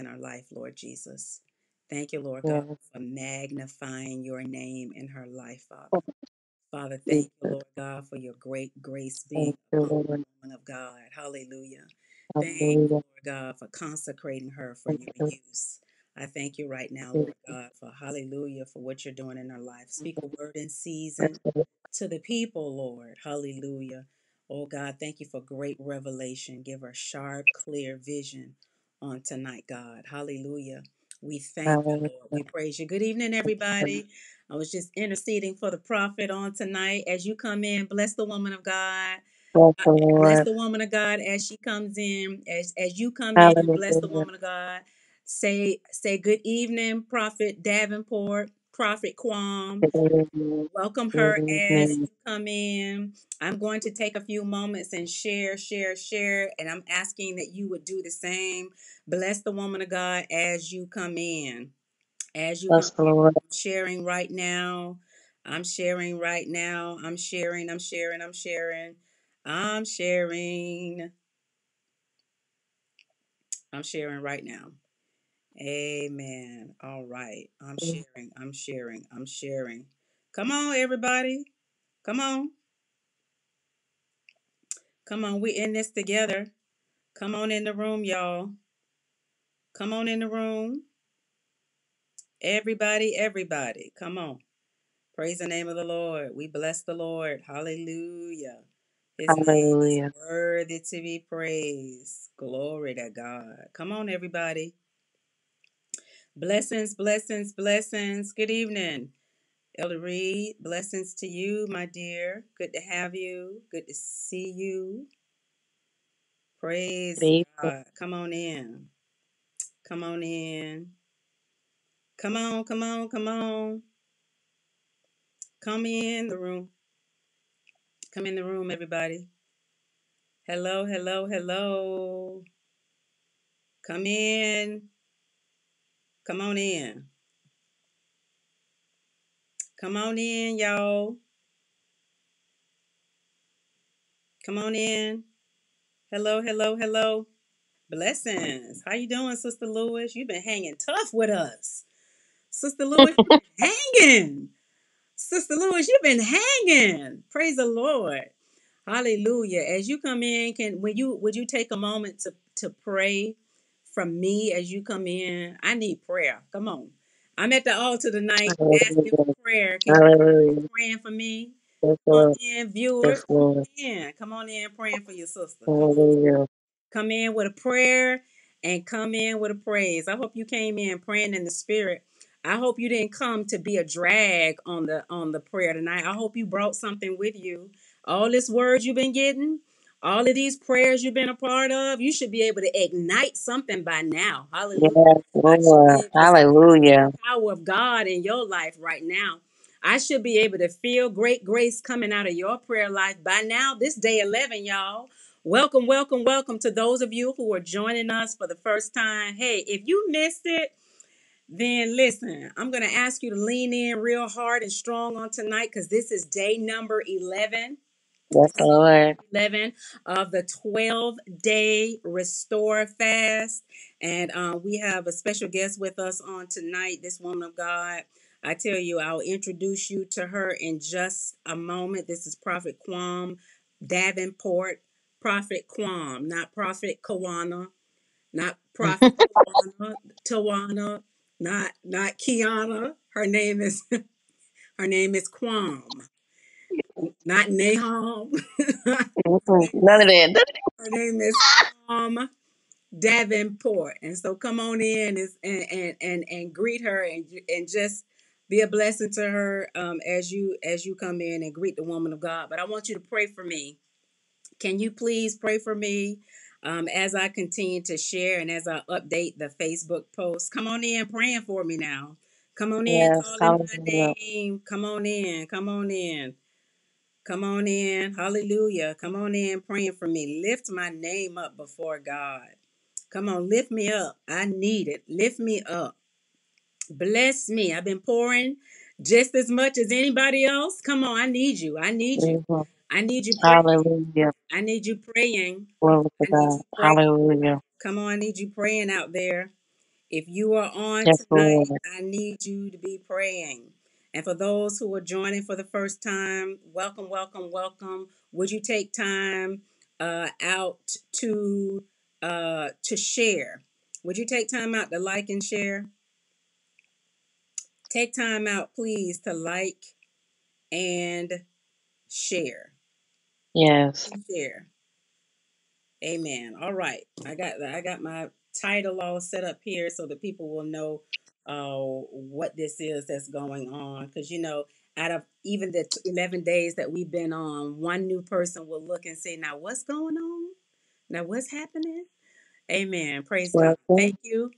in her life, Lord Jesus. Thank you, Lord God, for magnifying your name in her life, Father. Father, thank you, Lord God, for your great grace being upon the woman of God. Hallelujah. Thank you, Lord God, for consecrating her for your use. I thank you right now, Lord God, for hallelujah, for what you're doing in her life. Speak a word in season to the people, Lord. Hallelujah. Oh God, thank you for great revelation. Give her sharp, clear vision on tonight, God. Hallelujah. We thank you, Lord. We praise you. Good evening, everybody. I was just interceding for the prophet on tonight. As you come in, bless the woman of God. Bless Uh, the Bless Lord. the woman of God as she comes in. As as you come in, bless the Hallelujah. woman of God. Say say good evening, Prophet Davenport, Prophet Kuyom. Welcome her as mm-hmm. you come in. I'm going to take a few moments and share, share, share, and I'm asking that you would do the same. Bless the woman of God as you come in. As you Bless the Lord. I'm sharing right now. I'm sharing right now. I'm sharing, I'm sharing, I'm sharing. I'm sharing. I'm sharing right now. Amen. All right. I'm sharing. I'm sharing. I'm sharing. Come on, everybody. Come on. Come on, we in this together. Come on in the room, y'all. Come on in the room. Everybody, everybody. Come on. Praise the name of the Lord. We bless the Lord. Hallelujah. His name is Hallelujah. worthy to be praised. Glory to God. Come on, everybody. Blessings, blessings, blessings. Good evening. Elder Reed, blessings to you, my dear. Good to have you. Good to see you. Praise evening. God. Come on in. Come on in. Come on, come on, come on. Come in the room. Come in the room, everybody. Hello, hello, hello. Come in. Come on in. Come on in, y'all. Come on in. Hello, hello, hello. Blessings. How you doing, Sister Lewis? You've been hanging tough with us. Sister Lewis, you've been hanging. Sister Lewis, you've been hanging. Praise the Lord. Hallelujah. As you come in, can when you would you take a moment to to pray from me as you come in? I need prayer. Come on. I'm at the altar tonight asking for Hallelujah. prayer. Can you Hallelujah. praying for me? Yes, Come on Lord. in, viewers. Come on in. Come on in praying for your sister. Come on. Hallelujah. Come in with a prayer and come in with a praise. I hope you came in praying in the spirit. I hope you didn't come to be a drag on the on the prayer tonight. I hope you brought something with you. All this words you've been getting, all of these prayers you've been a part of, you should be able to ignite something by now. Hallelujah. Yes, I should be Lord. able to see Hallelujah. the power of God in your life right now. I should be able to feel great grace coming out of your prayer life by now. This day 11, y'all. Welcome, welcome, welcome to those of you who are joining us for the first time. Hey, if you missed it, then listen, I'm going to ask you to lean in real hard and strong on tonight because this is day number 11. Yes, Lord. 11 of the 12 day restore fast. And uh, we have a special guest with us on tonight, this woman of God. I tell you, I'll introduce you to her in just a moment. This is Prophet Kuyom Davenport. Prophet Kuyom, not Prophet Kawana, not Prophet Tawana, Tawana, not not Kiana. Her name is her name is Kuyom, not Nahum. None of that. Her name is Kuyom Davenport. And so come on in and and and and, and greet her and and just be a blessing to her um, as you as you come in and greet the woman of God. But I want you to pray for me. Can you please pray for me um, as I continue to share and as I update the Facebook post? Come on in praying for me now. Come on in, Yes, calling my hallelujah. name. Come on in. Come on in. Come on in. Hallelujah. Come on in praying for me. Lift my name up before God. Come on, lift me up. I need it. Lift me up. Bless me. I've been pouring just as much as anybody else. Come on, I need you. I need you. Mhm. I need you praying. Hallelujah. I need you praying. Glory to I need God. you praying. Hallelujah. Come on, I need you praying out there. If you are on Yes, tonight, Lord. I need you to be praying. And for those who are joining for the first time, welcome, welcome, welcome. Would you take time uh, out to uh, to share? Would you take time out to like and share? Take time out, please, to like and share. Yes. Share. Amen. All right. I got I got my title all set up here so that people will know uh what this is that's going on. Because you know out of even the 11 days that we've been on one new person will look and say now what's going on? Now what's happening? Amen. Praise god. Thank you.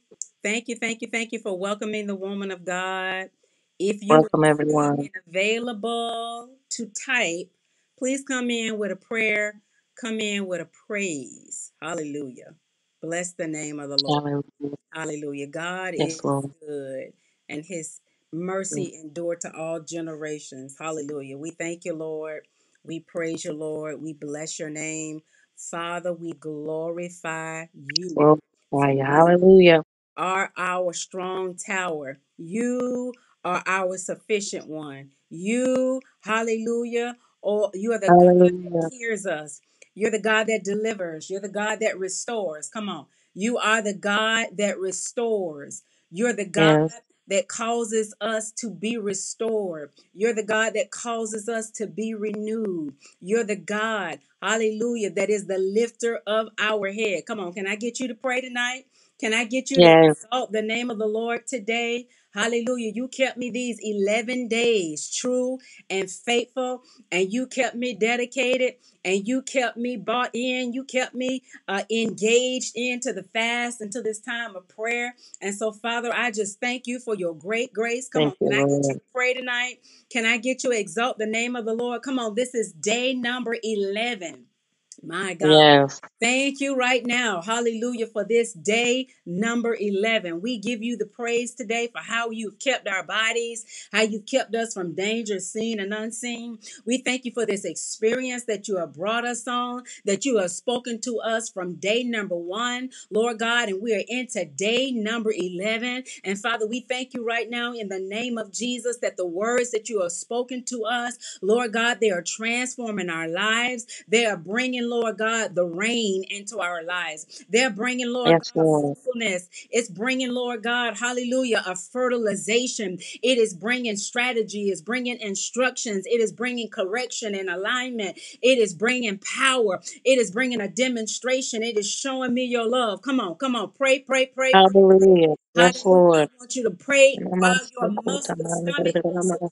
Thank you thank you thank you for welcoming the woman of god. If you are Welcome, everyone. and available to type please come in with a prayer. Come in with a praise. Hallelujah bless the name of the lord Hallelujah. Hallelujah. God Yes, is Lord. good and his mercy endure to all generations. Hallelujah. We thank you, Lord. We praise you, Lord. We bless your name. Father, we glorify you. For Glorify you. you Hallelujah. are our strong tower. You are our sufficient one. You, hallelujah, or you are the God that Hallelujah. hears us. You're the God that delivers. You're the God that restores. Come on. You are the God that restores. You're the God Yes. that causes us to be restored. You're the God that causes us to be renewed. You're the God, hallelujah, that is the lifter of our head. Come on, can I get you to pray tonight? Can I get you to Yes. exalt the name of the Lord today? Hallelujah. You kept me these 11 days true and faithful, and you kept me dedicated, and you kept me bought in. You kept me uh, engaged into the fast, into this time of prayer. And so, Father, I just thank you for your great grace. Come Thank on, you, can I get you Lord. to pray tonight? Can I get you to exalt the name of the Lord? Come on, this is day number 11. My God. Yes. Thank you right now. Hallelujah for this day number 11. We give you the praise today for how you've kept our bodies, how you've kept us from danger seen and unseen. We thank you for this experience that you have brought us on, that you have spoken to us from day number one, Lord God, and we are into day number 11. And Father, we thank you right now in the name of Jesus that the words that you have spoken to us, Lord God, they are transforming our lives. They are bringing, Lord God, the rain into our lives. They're bringing, Lord Yes, God, Lord. fruitfulness. It's bringing, Lord God, hallelujah, a fertilization. It is bringing strategy. It's bringing instructions. It is bringing correction and alignment. It is bringing power. It is bringing a demonstration. It is showing me your love. Come on, come on. Pray, pray, pray, pray, pray. Hallelujah. Yes, Hallelujah. I want you to pray while your Namaste. muscle, your stomach muscles,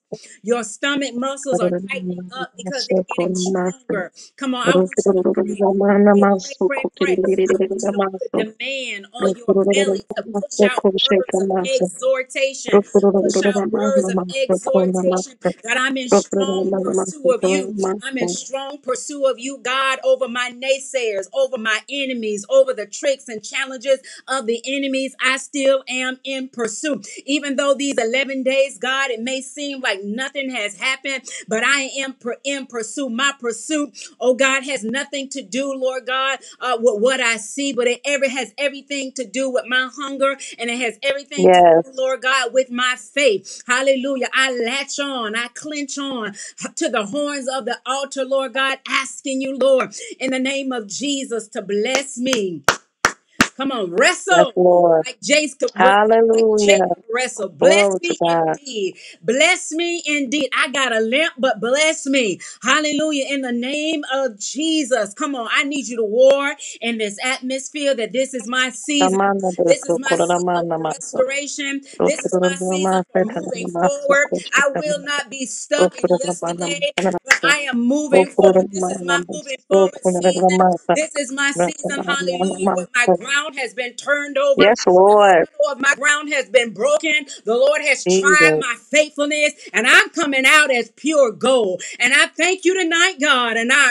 your stomach muscles are tightening up because they're getting stronger. Come on, I want you to pray. Pray, pray, pray, pray. I want you to put a demand on your belly to push out words of exhortation. Push out words of exhortation that I'm in strong pursuit of you. I'm in strong pursuit of you, God, over my naysayers, over my enemies, over the tricks and challenges of the enemies. I still am in pursuit. Even though these 11 days, God, it may seem like nothing has happened, but I am per- in pursuit. My pursuit, oh God, has nothing to do, Lord God, uh, with what I see, but it ever has everything to do with my hunger and it has everything to Yes. do, Lord God, with my faith. Hallelujah. I latch on, I clench on to the horns of the altar, Lord God, asking you, Lord, in the name of Jesus, to bless me. Come on, Yes, wrestle Lord. like like Hallelujah. Jacob wrestled. Bless Glory to me God. indeed. Bless me indeed. I got a limp, but bless me. Hallelujah. In the name of Jesus. Come on. I need you to war in this atmosphere that this is my season. Amanda de This is my season for Maso. restoration. This is my season for moving forward. I will not be stuck in yesterday, but I am moving forward. This is my moving forward season. This is my season, hallelujah, where my Maso. Ground has been turned over. Yes, The Lord. of my ground has been broken. The Lord has tried Jesus. my faithfulness, and I'm coming out as pure gold. And I thank you tonight, God, and I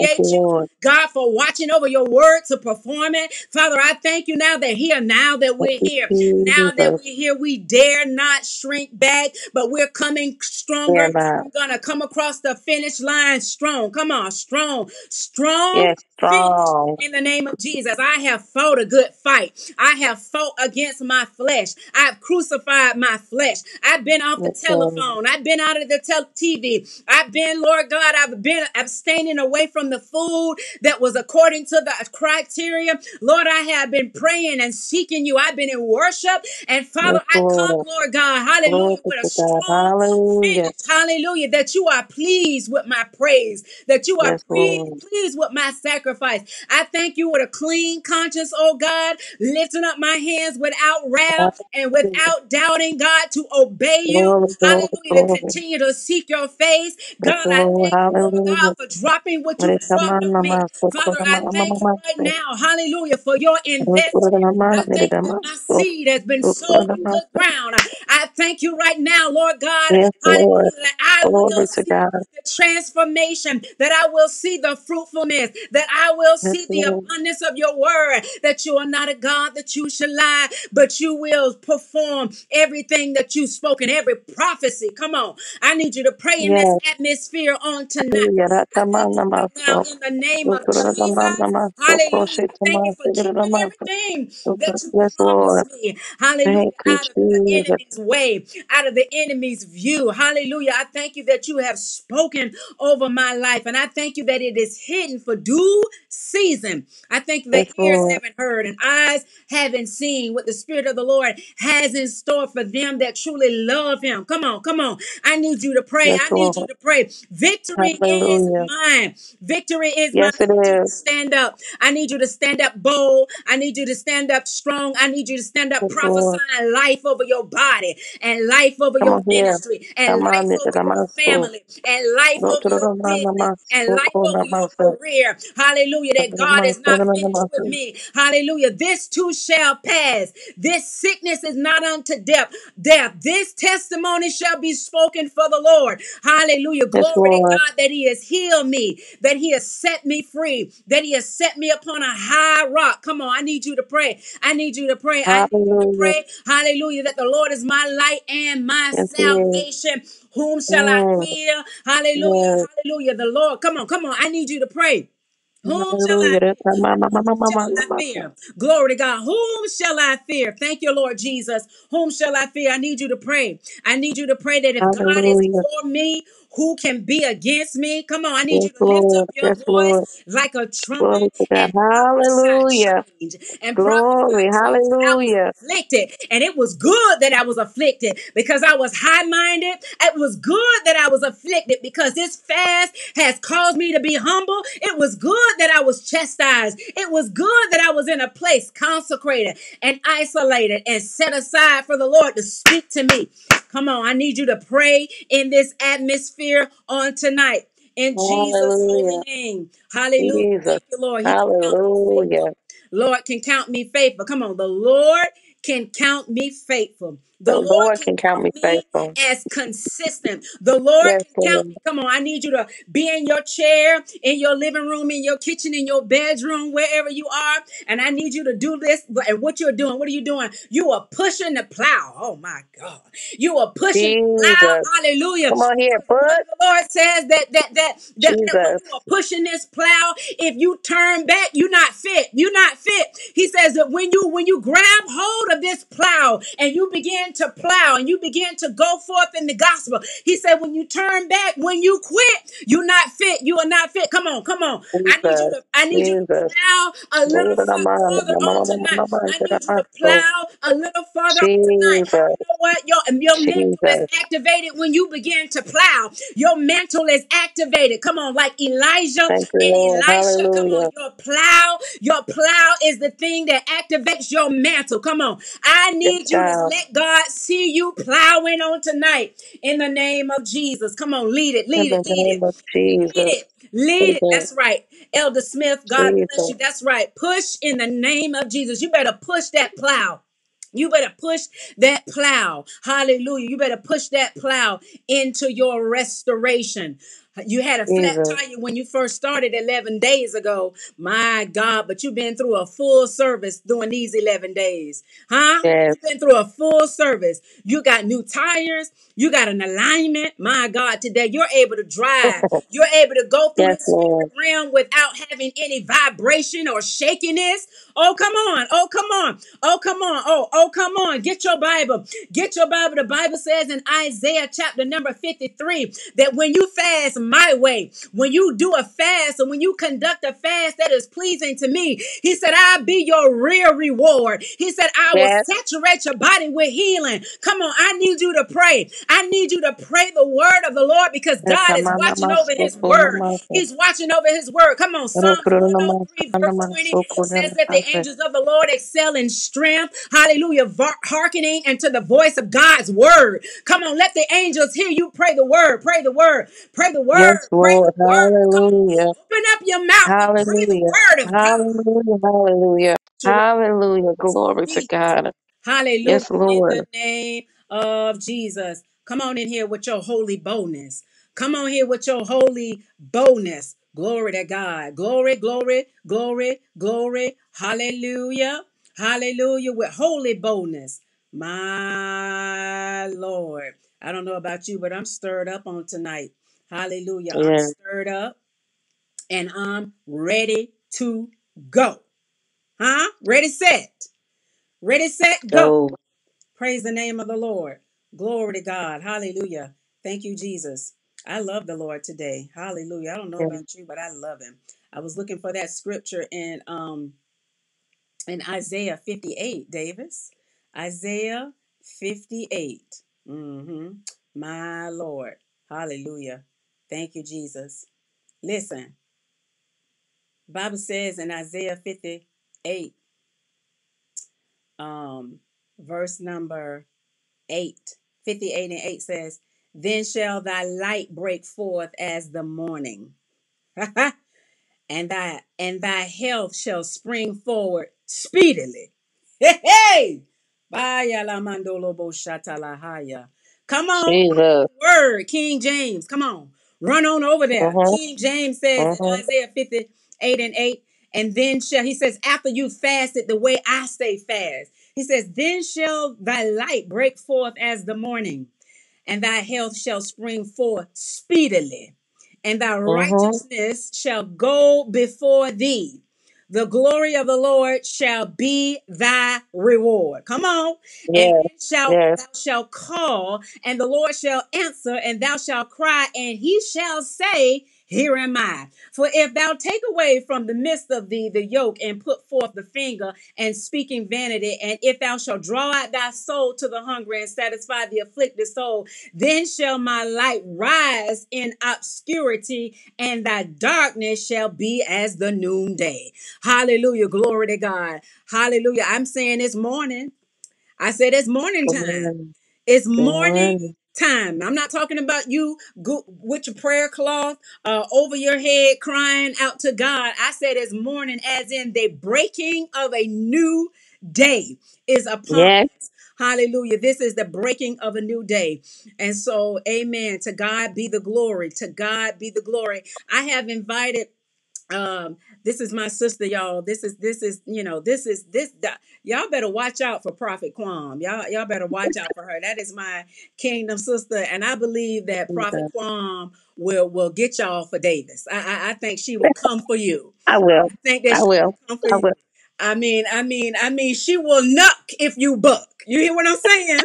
Thank you, appreciate you. Lord. God, for watching over your word to perform it. Father, I thank you now that here, now that Thank we're you, here, now that Jesus. we're here, we dare not shrink back, but we're coming stronger. not. We're going to come across the finish line strong. Come on, strong, strong Yes, finish strong. in the name of Jesus. I have fought a good fight. I have fought against my flesh. I've crucified my flesh. I've been off the telephone. I've been out of the tel- TV. I've been, Lord God, I've been abstaining away from the food that was according to the criteria. Lord, I have been praying and seeking you. I've been in worship. And Father, I come, Lord. God, hallelujah, with a strong Hallelujah. finish. Hallelujah. That you are pleased with my praise, that you are Yes, pre- pleased with my sacrifice. I thank you with a clean conscience, oh God, lifting up my hands without wrath and without doubting, God, to obey you. Hallelujah. To continue to seek your face. God, I thank you, Lord God, for dropping what you dropped on me. Father, I thank you right now. Hallelujah. For your investment. I thank you that my seed has been sown in good ground. I thank you right now, Lord God. Lord. Hallelujah. That I will Glory to see God. the transformation, that I will see the fruitfulness, that I will Yes, see the Lord. abundance of your word, that you are not a God that you should lie, but you will perform everything that you've spoken, every prophecy. Come on. I need you to pray in this Yes. atmosphere on tonight. I thank you right now in the name of Jesus. Hallelujah. Thank you for keeping everything that you Yes, Lord. promised me. Hallelujah. Thank you, Out of the Jesus. enemy's way, out of the enemy's view. Hallelujah. I thank you that you have spoken over my life. And I thank you that it is hidden for due season. I think the Yes, ears Lord. haven't heard and eyes haven't seen what the Spirit of the Lord has in store for them that truly love Him. Come on, come on. I need you to pray. Yes, I need you to pray. Victory is mine. Victory is mine. Yes, I it need you to is. stand up. I need you to stand up bold. I need you to stand up strong. I need you to stand up Yes, Lord. prophesying life over your body and life over Come your on here. ministry and Come on, life over your family and life over your business and life over your career. Hallelujah. That God is not finished with me. Hallelujah. This too shall pass. This sickness is not unto death. Death. This testimony shall be spoken for the Lord. Hallelujah. Yes, Glory to Lord. God that He has healed me, that He has set me free, that He has set me upon a high rock. Come on. I need you to pray. I need you to pray. I need you to Hallelujah. pray. Hallelujah. That the Lord is my light and my Yes, He is. salvation. Whom shall I Mm, fear? Hallelujah. yes. Hallelujah. The Lord. Come on. Come on. I need you to pray. Whom shall I Hallelujah. That's my mama, mama, shall I fear? Glory to God. Whom shall I fear? Thank you, Lord Jesus. Whom shall I fear? I need you to pray. I need you to pray that if God is Hallelujah. for me, who can be against me? Come on, I need Yes, you to lift up Lord. your Yes, Lord. voice like a trumpet Glory to God. and prophesy Hallelujah. change and prophesy Glory. change I was Hallelujah. afflicted. And it was good that I was afflicted because I was high minded. It was good that I was afflicted because this fast has caused me to be humble. It was good that I was chastised. It was good that I was in a place consecrated and isolated and set aside for the Lord to speak to me. Come on, I need you to pray in this atmosphere on tonight. In Jesus' holy Hallelujah. name. Hallelujah. Jesus. Thank you, Lord. He can count me Hallelujah. Lord can count me faithful. Come on. The Lord can count me faithful. The The Lord Lord can can count count me me faithful. as consistent. The Lord Yes, can count Lord. me. Come on, I need you to be in your chair, in your living room, in your kitchen, in your bedroom, wherever you are. And I need you to do this. And what you're doing, what are you doing? You are pushing the plow. Oh my God. You are pushing the plow. Jesus. Hallelujah. Come on here, Because the word put. of the Lord says that that that that, that when Jesus. you are pushing this plow, if you turn back, you're not fit. You're not fit. He says that when you when you grab hold of this plow and you begin to plow and you begin to go forth in the gospel, he said when you turn back, when you quit, you're not fit. You are not fit. Come on, come on. I need you to I need you to plow a little further on. farther Mama, on mama, tonight. I need you to plow a little farther on tonight. You know what? Your, your mental is Jesus. activated when you begin to plow. Your mental is activated. Come on, like Elijah Thank you, and Lord. Elisha. Come on, Hallelujah. your plow. Your plow is the thing that activates your mantle. Come on. I Yes, need you to God. let God see you plowing on tonight in the name of Jesus. Come on, lead it, In lead it, the lead name it. of Lead Jesus. it. Lead it. Jesus. That's right. Elder Smith, God bless Jesus. you. That's right. Push in the name of Jesus. You better push that plow. You better push that plow. Hallelujah. You better push that plow into your restoration. You had a flat Jesus. tire when you first started 11 days ago. My God, but you've been through a full service during these 11 days. Huh? Yes. You've been through a full service. You got new tires. You got an alignment. My God, today you're able to drive. You're able to go through Yes, the spirit realm without having any vibration or shakiness. Oh, come on. Oh, come on. Oh, come on. Oh, oh, come on. Get your Bible. Get your Bible. The Bible says in Isaiah chapter number 53 that when you fast my way, when you do a fast and when you conduct a fast that is pleasing to me, he said, I'll be your real reward. He said, I will saturate your body with healing. Come on, I need you to pray. I need you to pray the word of the Lord because God is watching over his word. He's watching over his word. Come on, Psalms 103, verse 20 says that the angels of the Lord excel in strength. Hallelujah. Hearkening into the voice of God's word. Come on, let the angels hear you pray the word. Pray the word. Pray the word. Yes, Pray the Lord. word. Come on. Hallelujah. Open up your mouth and the Hallelujah. word of God. Hallelujah. Hallelujah. Hallelujah. Glory to. God. Hallelujah. Yes, In the name of Jesus. Come on in here with your holy boldness. Come on here with your holy boldness. Glory to God. Glory, glory, glory, glory. Hallelujah. Hallelujah. With holy boldness. My Lord. I don't know about you, but I'm stirred up on tonight. Hallelujah. I'm stirred up and I'm ready to go. Huh? Ready, set. Ready, set, go. Go. Praise the name of the Lord. Glory to God. Hallelujah. Thank you, Jesus. I love the Lord today. Hallelujah. I don't know about you, but I love him. I was looking for that scripture in um in Isaiah 58, Davis. Isaiah 58. Mm-hmm. My Lord. Hallelujah. Thank you, Jesus. Listen, Bible says in Isaiah 58, um, verse number 8 58 and 8 says then shall thy light break forth as the morning and thy and thy health shall spring forward speedily hey hey Baya la mandolo bo shata la haya. come on Jesus. word king james come on run on over there Uh-huh. king james says in Uh-huh. isaiah 58 and 8 and then shall he says after you fasted the way i stay fast he says then shall thy light break forth as the morning and thy health shall spring forth speedily, and thy Uh-huh. righteousness shall go before thee. The glory of the Lord shall be thy reward. Come on. And Yes. shalt Yes. thou shalt call, and the Lord shall answer, and thou shalt cry, and he shall say, Here am I. For if thou take away from the midst of thee the yoke and put forth the finger and speaking vanity, and if thou shalt draw out thy soul to the hungry and satisfy the afflicted soul, then shall my light rise in obscurity, and thy darkness shall be as the noonday. Hallelujah. Glory to God. Hallelujah. I'm saying this morning. I said it's morning time. It's morning. Time. I'm not talking about you go, with your prayer cloth uh, over your head crying out to God. I said it's morning, as in the breaking of a new day is upon Yes. us. Hallelujah. This is the breaking of a new day. And so, amen. To God be the glory. To God be the glory. I have invited um this is my sister y'all. This is this is you know this is this y'all better watch out for prophet kuyom y'all y'all better watch out for her. That is my kingdom sister and i believe that prophet kuyom will will get y'all for davis. I i, I think she will come for you. I will. I think that I she will. will come for I you. will. i mean i mean i mean she will knock if you buck. You hear what i'm saying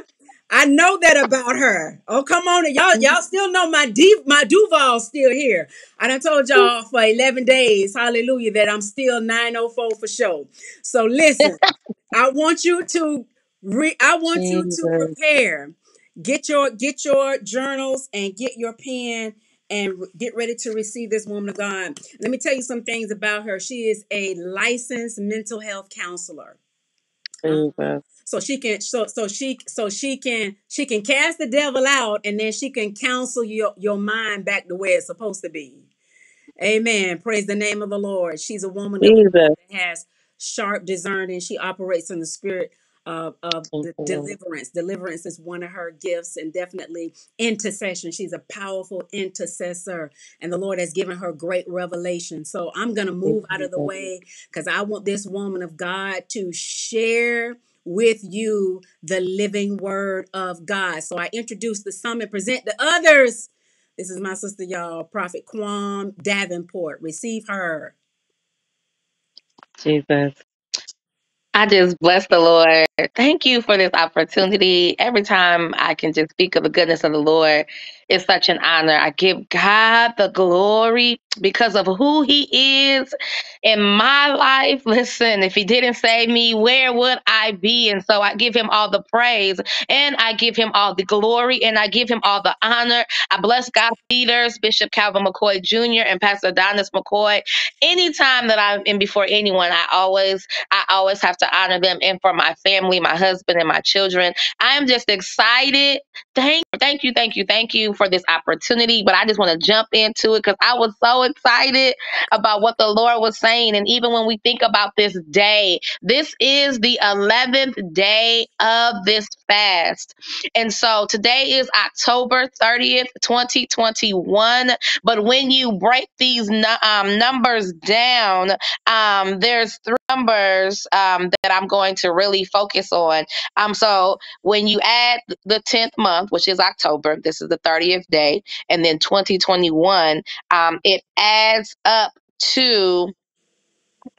I know that about her. Oh, come on. Y'all, y'all still know my D my Duval's still here. And I done told y'all for 11 days, hallelujah, that I'm still 904 for sure. So listen, I want you to re I want you to Jesus. prepare. Get your get your journals and get your pen and re- get ready to receive this woman of God. Let me tell you some things about her. She is a licensed mental health counselor. Jesus. So she can so so she so she can she can cast the devil out and then she can counsel your your mind back to where it's supposed to be. Amen. Praise the name of the Lord. She's a woman Jesus. that has sharp discerning. She operates in the spirit uh, of the deliverance. Deliverance is one of her gifts, and definitely intercession. She's a powerful intercessor, and the Lord has given her great revelation. So I'm going to move out of the way because I want this woman of God to share with you the living word of God. So I introduce the some and present the others. This is my sister, y'all, Prophet Kuyom Davenport. Receive her. Jesus. I just bless the Lord. Thank you for this opportunity. Every time I can just speak of the goodness of the Lord, it's such an honor. I give God the glory because of who He is in my life. Listen, if He didn't save me, where would I be? And so I give Him all the praise and I give Him all the glory and I give Him all the honor. I bless God leaders, Bishop Calvin McCoy Jr. and Pastor Adonis McCoy. Anytime that I'm in before anyone, I always I always have to honor them and for my family, my husband and my children. I am just excited. Thank thank you, thank you, thank you for this opportunity. But I just want to jump into it because I was so excited about what the Lord was saying. And even when we think about this day, this is the 11th day of this fast. And so today is October 30th, 2021. But when you break these um, numbers down, um, there's three numbers um, that I'm going to really focus on. Um, so when you add the 10th month, which is October, this is the 30th day, and then 2021, um, it adds up to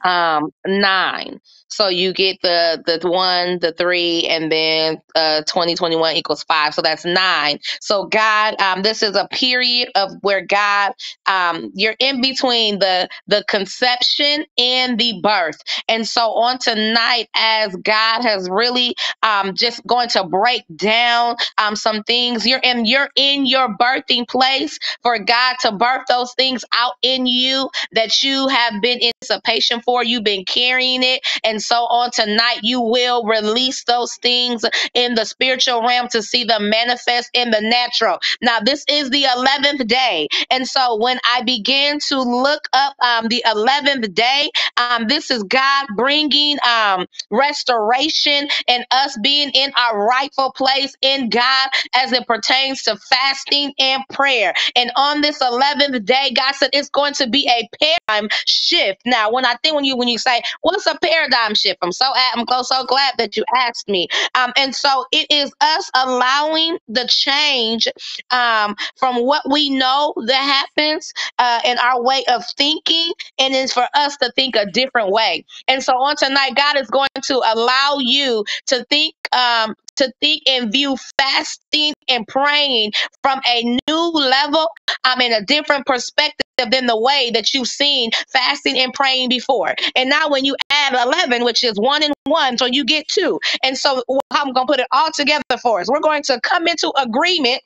um nine. So you get the the one the three and then uh 2021 equals five. So that's nine. So god um this is a period of where god um you're in between the the conception and the birth. And so on tonight as god has really um just going to break down um some things you're in you're in your birthing place for god to birth those things out in you that you have been in anticipation for. You've been carrying it. And so on tonight, you will release those things in the spiritual realm to see them manifest in the natural. Now, this is the 11th day. And so when I began to look up um, the 11th day, um, this is God bringing um, restoration and us being in our rightful place in God as it pertains to fasting and prayer. And on this 11th day, God said it's going to be a paradigm shift. Now, when I think when you when you say what's a paradigm shift, I'm so I'm so glad that you asked me. Um, and so it is us allowing the change um, from what we know that happens uh, in our way of thinking, and it's for us to think a different way. And so on tonight, God is going to allow you to think um, to think and view fasting and praying from a new level, um, in a different perspective than the way that you've seen fasting and praying before. And now when you add 11, which is one and one, so you get two. And so I'm going to put it all together for us. We're going to come into agreement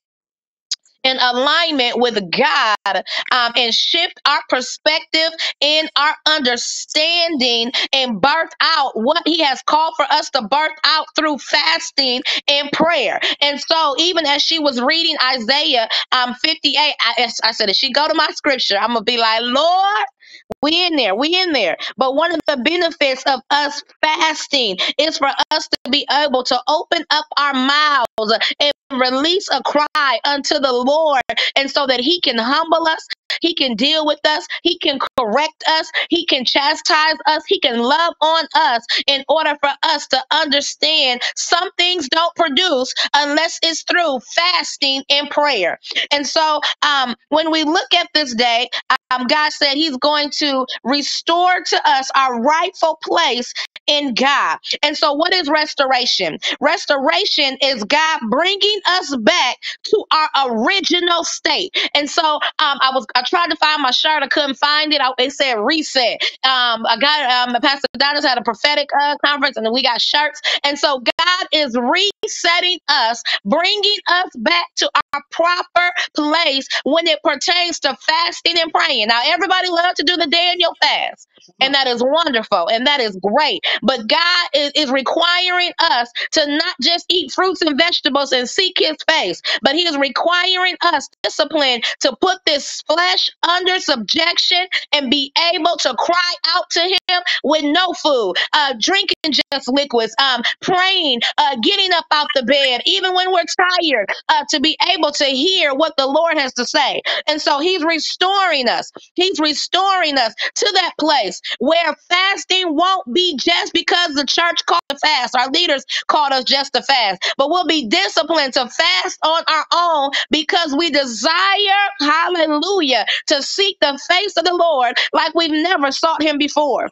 in alignment with God um, and shift our perspective and our understanding and birth out what He has called for us to birth out through fasting and prayer. And so, even as she was reading Isaiah um, 58, I, I said, if she go to my scripture, I'm gonna be like, Lord. We in there, we in there. But one of the benefits of us fasting is for us to be able to open up our mouths and release a cry unto the Lord, and so that He can humble us. He can deal with us. He can correct us. He can chastise us. He can love on us in order for us to understand some things don't produce unless it's through fasting and prayer. And so, um, when we look at this day, um, God said He's going to restore to us our rightful place in God. And so, what is restoration? Restoration is God bringing us back to our original state. And so, um, I was I tried to find my shirt, I couldn't find it. I, it said reset. Um, I got um, Pastor Donis had a prophetic uh, conference, and we got shirts. And so, God is resetting us, bringing us back to our proper place when it pertains to fasting and praying. Now, everybody loves to do the Daniel fast, and that is wonderful and that is great. But God is, is requiring us to not just eat fruits and vegetables and seek his face, but he is requiring us discipline to put this flesh under subjection and be able to cry out to him with no food, uh, drinking just liquids, um, praying, uh, getting up out the bed, even when we're tired, uh, to be able to hear what the Lord has to say. And so he's restoring us. He's restoring us to that place where fasting won't be just because the church called to fast. Our leaders called us just to fast, but we'll be disciplined to fast on our own because we desire, hallelujah, to seek the face of the Lord like we've never sought him before.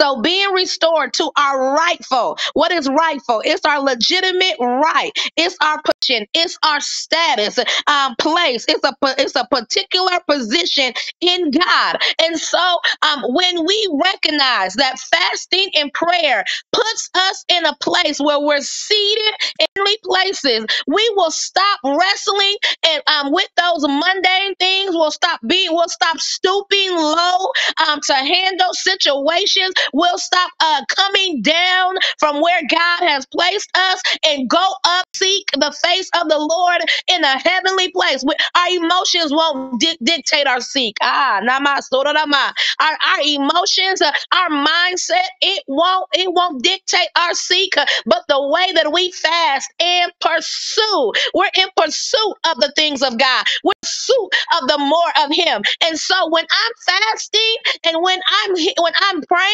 So being restored to our rightful, what is rightful? It's our legitimate right. It's our position. It's our status, um, place. It's a it's a particular position in God. And so, um, when we recognize that fasting and prayer puts us in a place where we're seated in heavenly places, we will stop wrestling and um, with those mundane things. We'll stop being. We'll stop stooping low um, to handle situations. We'll stop uh, coming down from where God has placed us and go up, seek the face of the Lord in a heavenly place. Our emotions won't di- dictate our seek. Ah, nama, sora, nama. Our, our emotions, uh, our mindset, it won't, it won't dictate our seek, uh, but the way that we fast and pursue. We're in pursuit of the things of God. We're pursuit of the more of Him. And so when I'm fasting and when I'm when I'm praying,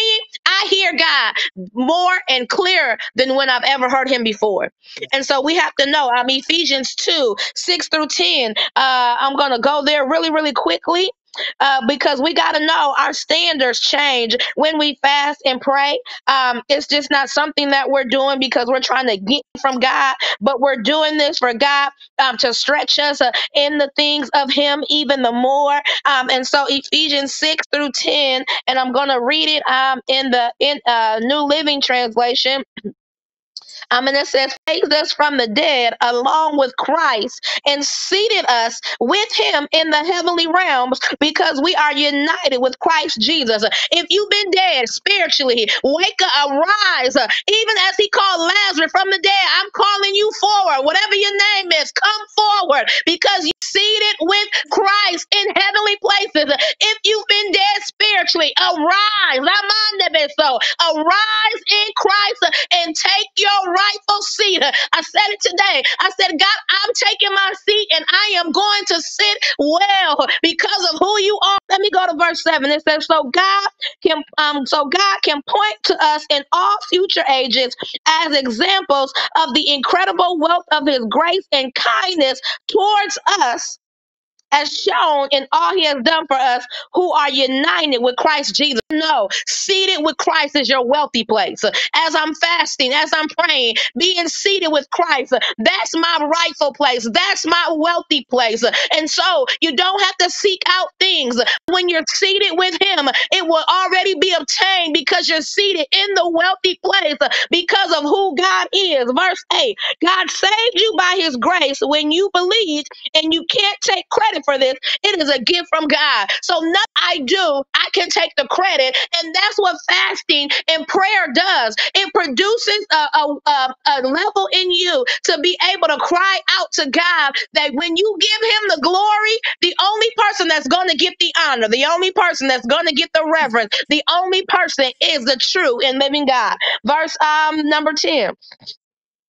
I hear God more and clearer than when I've ever heard Him before. And so we have to know. Um, Ephesians two six through ten. Uh, I'm gonna go there really really quickly. Uh, because we got to know our standards change when we fast and pray. Um, it's just not something that we're doing because we're trying to get from God, but we're doing this for God um, to stretch us uh, in the things of Him even the more. Um, and so Ephesians 6 through 10, and I'm going to read it um, in the in uh, New Living Translation. Um, and it says, raised us from the dead along with Christ and seated us with him in the heavenly realms because we are united with Christ Jesus. If you've been dead spiritually, wake up, arise. Even as he called Lazarus from the dead, I'm calling you forward. Whatever your name is, come forward because you're seated with Christ in heavenly places. If you've been dead spiritually, arise. Amande beso. Arise in Christ and take your rightful seat. I said it today. I said, God, I'm taking my seat and I am going to sit well because of who you are. Let me go to verse 7. It says, So God can um so God can point to us in all future ages as examples of the incredible wealth of his grace and kindness towards us as shown in all he has done for us who are united with Christ Jesus. No, seated with Christ is your wealthy place. As I'm fasting, as I'm praying, being seated with Christ, that's my rightful place. That's my wealthy place. And so you don't have to seek out things. When you're seated with him, it will already be obtained because you're seated in the wealthy place because of who God is. Verse 8 God saved you by his grace when you believed and you can't take credit for this. It is a gift from God. So nothing I do, I can take the credit, and that's what fasting and prayer does. It produces a, a, a, a level in you to be able to cry out to God that when you give Him the glory, the only person that's going to get the honor, the only person that's going to get the reverence, the only person is the true and living God. Verse um number 10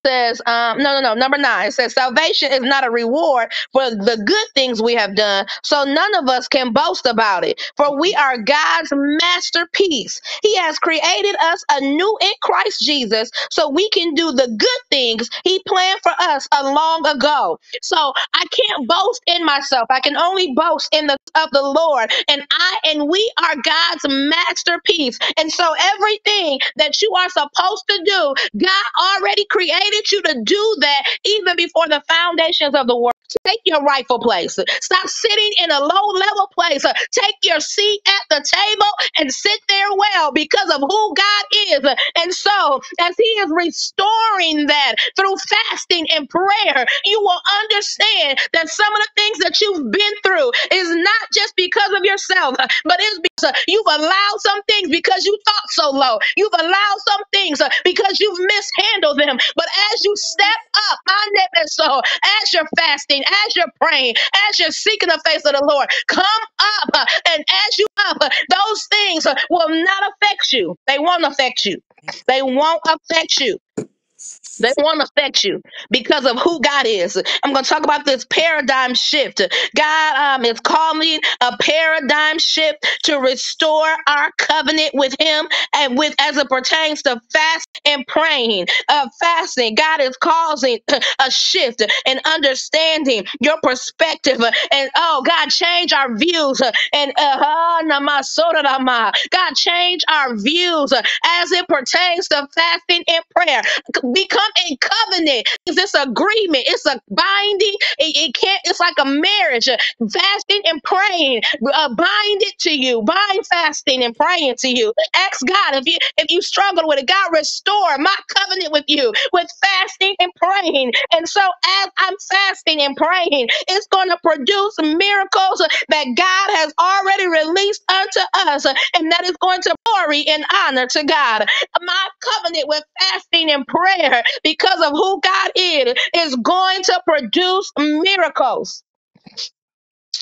says, um, no, no, no, number nine says, salvation is not a reward for the good things we have done, so none of us can boast about it. For we are God's masterpiece. He has created us anew in Christ Jesus so we can do the good things He planned for us a long ago. So I can't boast in myself. I can only boast in the of the Lord. And I and we are God's masterpiece. And so everything that you are supposed to do, God already created created you to do that even before the foundations of the world. Take your rightful place. Stop sitting in a low level place. Take your seat at the table and sit there well because of who God is. And so, as He is restoring that through fasting and prayer, you will understand that some of the things that you've been through is not just because of yourself, but it's because you've allowed some things because you thought so low. You've allowed some things because you've mishandled them. But as you step up, my name is as you're fasting, as you're praying, as you're seeking the face of the Lord, come up. uh, And as you up, uh, those things uh, will not affect you. They won't affect you. They won't affect you. They won't affect you because of who God is. I'm going to talk about this paradigm shift. God um, is calling a paradigm shift to restore our covenant with Him and with as it pertains to fast and praying. Uh, fasting, God is causing a shift in understanding your perspective. And oh, God, change our views. uh, And uh, ah, namasorama. God, change our views as it pertains to fasting and prayer become a covenant. It's this agreement. It's a binding. It, it can't. It's like a marriage. Fasting and praying. Uh, bind it to you. Bind fasting and praying to you. Ask God if you if you struggle with it. God restore my covenant with you with fasting and praying. And so as I'm fasting and praying, it's going to produce miracles that God has already released unto us, and that is going to glory and honor to God my covenant with fasting and prayer because of who God is is going to produce miracles.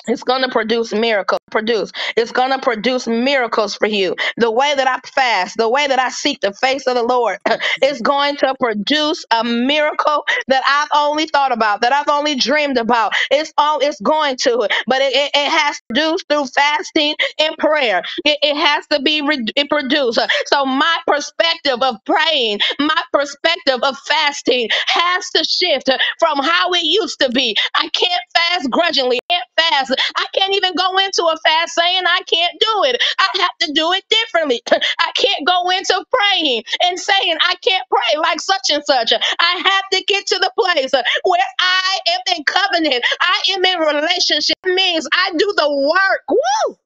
It's going to produce miracles. Produce. It's going to produce miracles for you. The way that I fast, the way that I seek the face of the Lord, is going to produce a miracle that I've only thought about, that I've only dreamed about. It's all. It's going to, but it, it, it has to produce through fasting and prayer. It, it has to be re- it produced. So my perspective of praying, my perspective of fasting has to shift from how it used to be. I can't fast grudgingly. I can't fast I can't even go into a fast saying I can't do it. I have to do it differently. I can't go into praying and saying I can't pray like such and such. I have to get to the place where I am in covenant. I am in relationship. It means I do the work. Woo!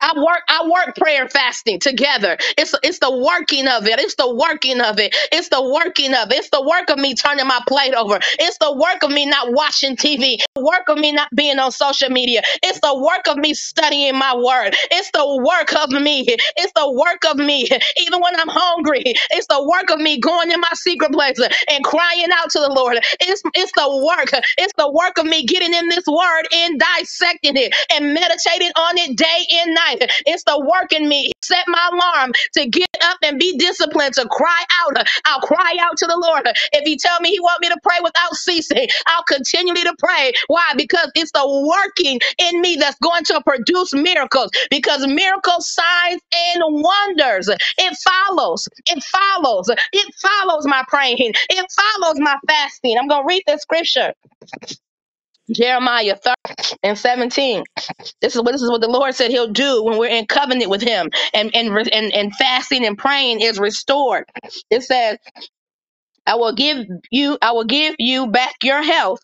I work, I work prayer and fasting together. It's it's the working of it. It's the working of it. It's the working of it. It's the work of me turning my plate over. It's the work of me not watching TV. The work of me not being on social media. It's the work of me studying my word. It's the work of me. It's the work of me. Even when I'm hungry, it's the work of me going in my secret place and crying out to the Lord. It's it's the work. It's the work of me getting in this word and dissecting it and meditating on it day and night. It's the work in me. Set my alarm to get up and be disciplined to cry out. I'll cry out to the Lord. If He tell me He want me to pray without ceasing, I'll continually to pray. Why? Because it's the working in me that's going to produce miracles. Because miracles, signs, and wonders. It follows. It follows. It follows my praying. It follows my fasting. I'm gonna read this scripture. Jeremiah 30 and 17. This is what this is what the Lord said He'll do when we're in covenant with Him, and and and, and fasting and praying is restored. It says, "I will give you, I will give you back your health."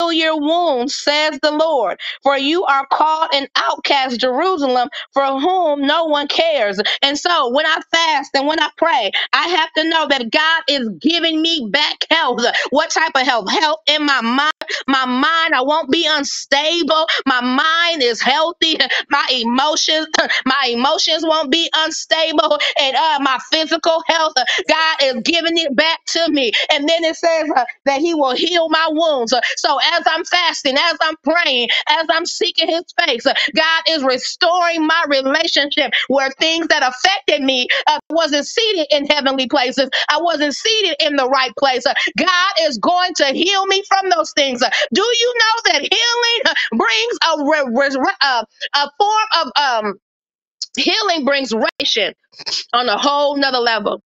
Heal your wounds, says the Lord. For you are called an outcast, Jerusalem, for whom no one cares. And so when I fast and when I pray, I have to know that God is giving me back health. What type of health? Health in my mind. My mind, I won't be unstable. My mind is healthy. My emotions, my emotions won't be unstable. And uh, my physical health, uh, God is giving it back to me. And then it says uh, that He will heal my wounds. So as I'm fasting, as I'm praying, as I'm seeking His face, God is restoring my relationship where things that affected me uh, wasn't seated in heavenly places. I wasn't seated in the right place. God is going to heal me from those things. Do you know that healing uh, brings a, re- re- uh, a form of um, healing brings restoration on a whole nother level.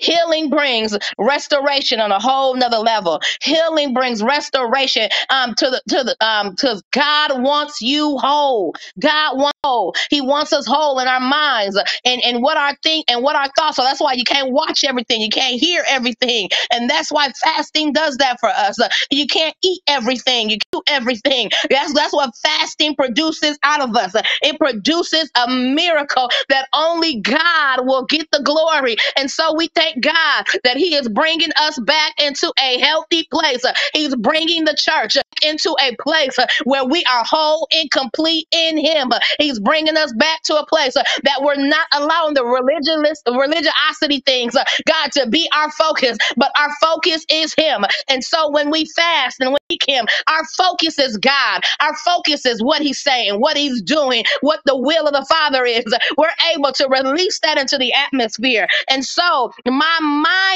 Healing brings restoration on a whole nother level. Healing brings restoration um, to the to the um because God wants you whole. God wants whole. He wants us whole in our minds and and what our think and what our thoughts. So that's why you can't watch everything. You can't hear everything, and that's why fasting does that for us. You can't eat everything. You everything. That's that's what fasting produces out of us. It produces a miracle that only God will get the glory. And so we thank God that He is bringing us back into a healthy place. He's bringing the church into a place where we are whole and complete in Him. He's bringing us back to a place that we're not allowing the religious religiosity things, God, to be our focus, but our focus is Him. And so when we fast and we seek Him, our focus is God. Our focus is what He's saying, what He's doing, what the will of the Father is. We're able to release that into the atmosphere. And so my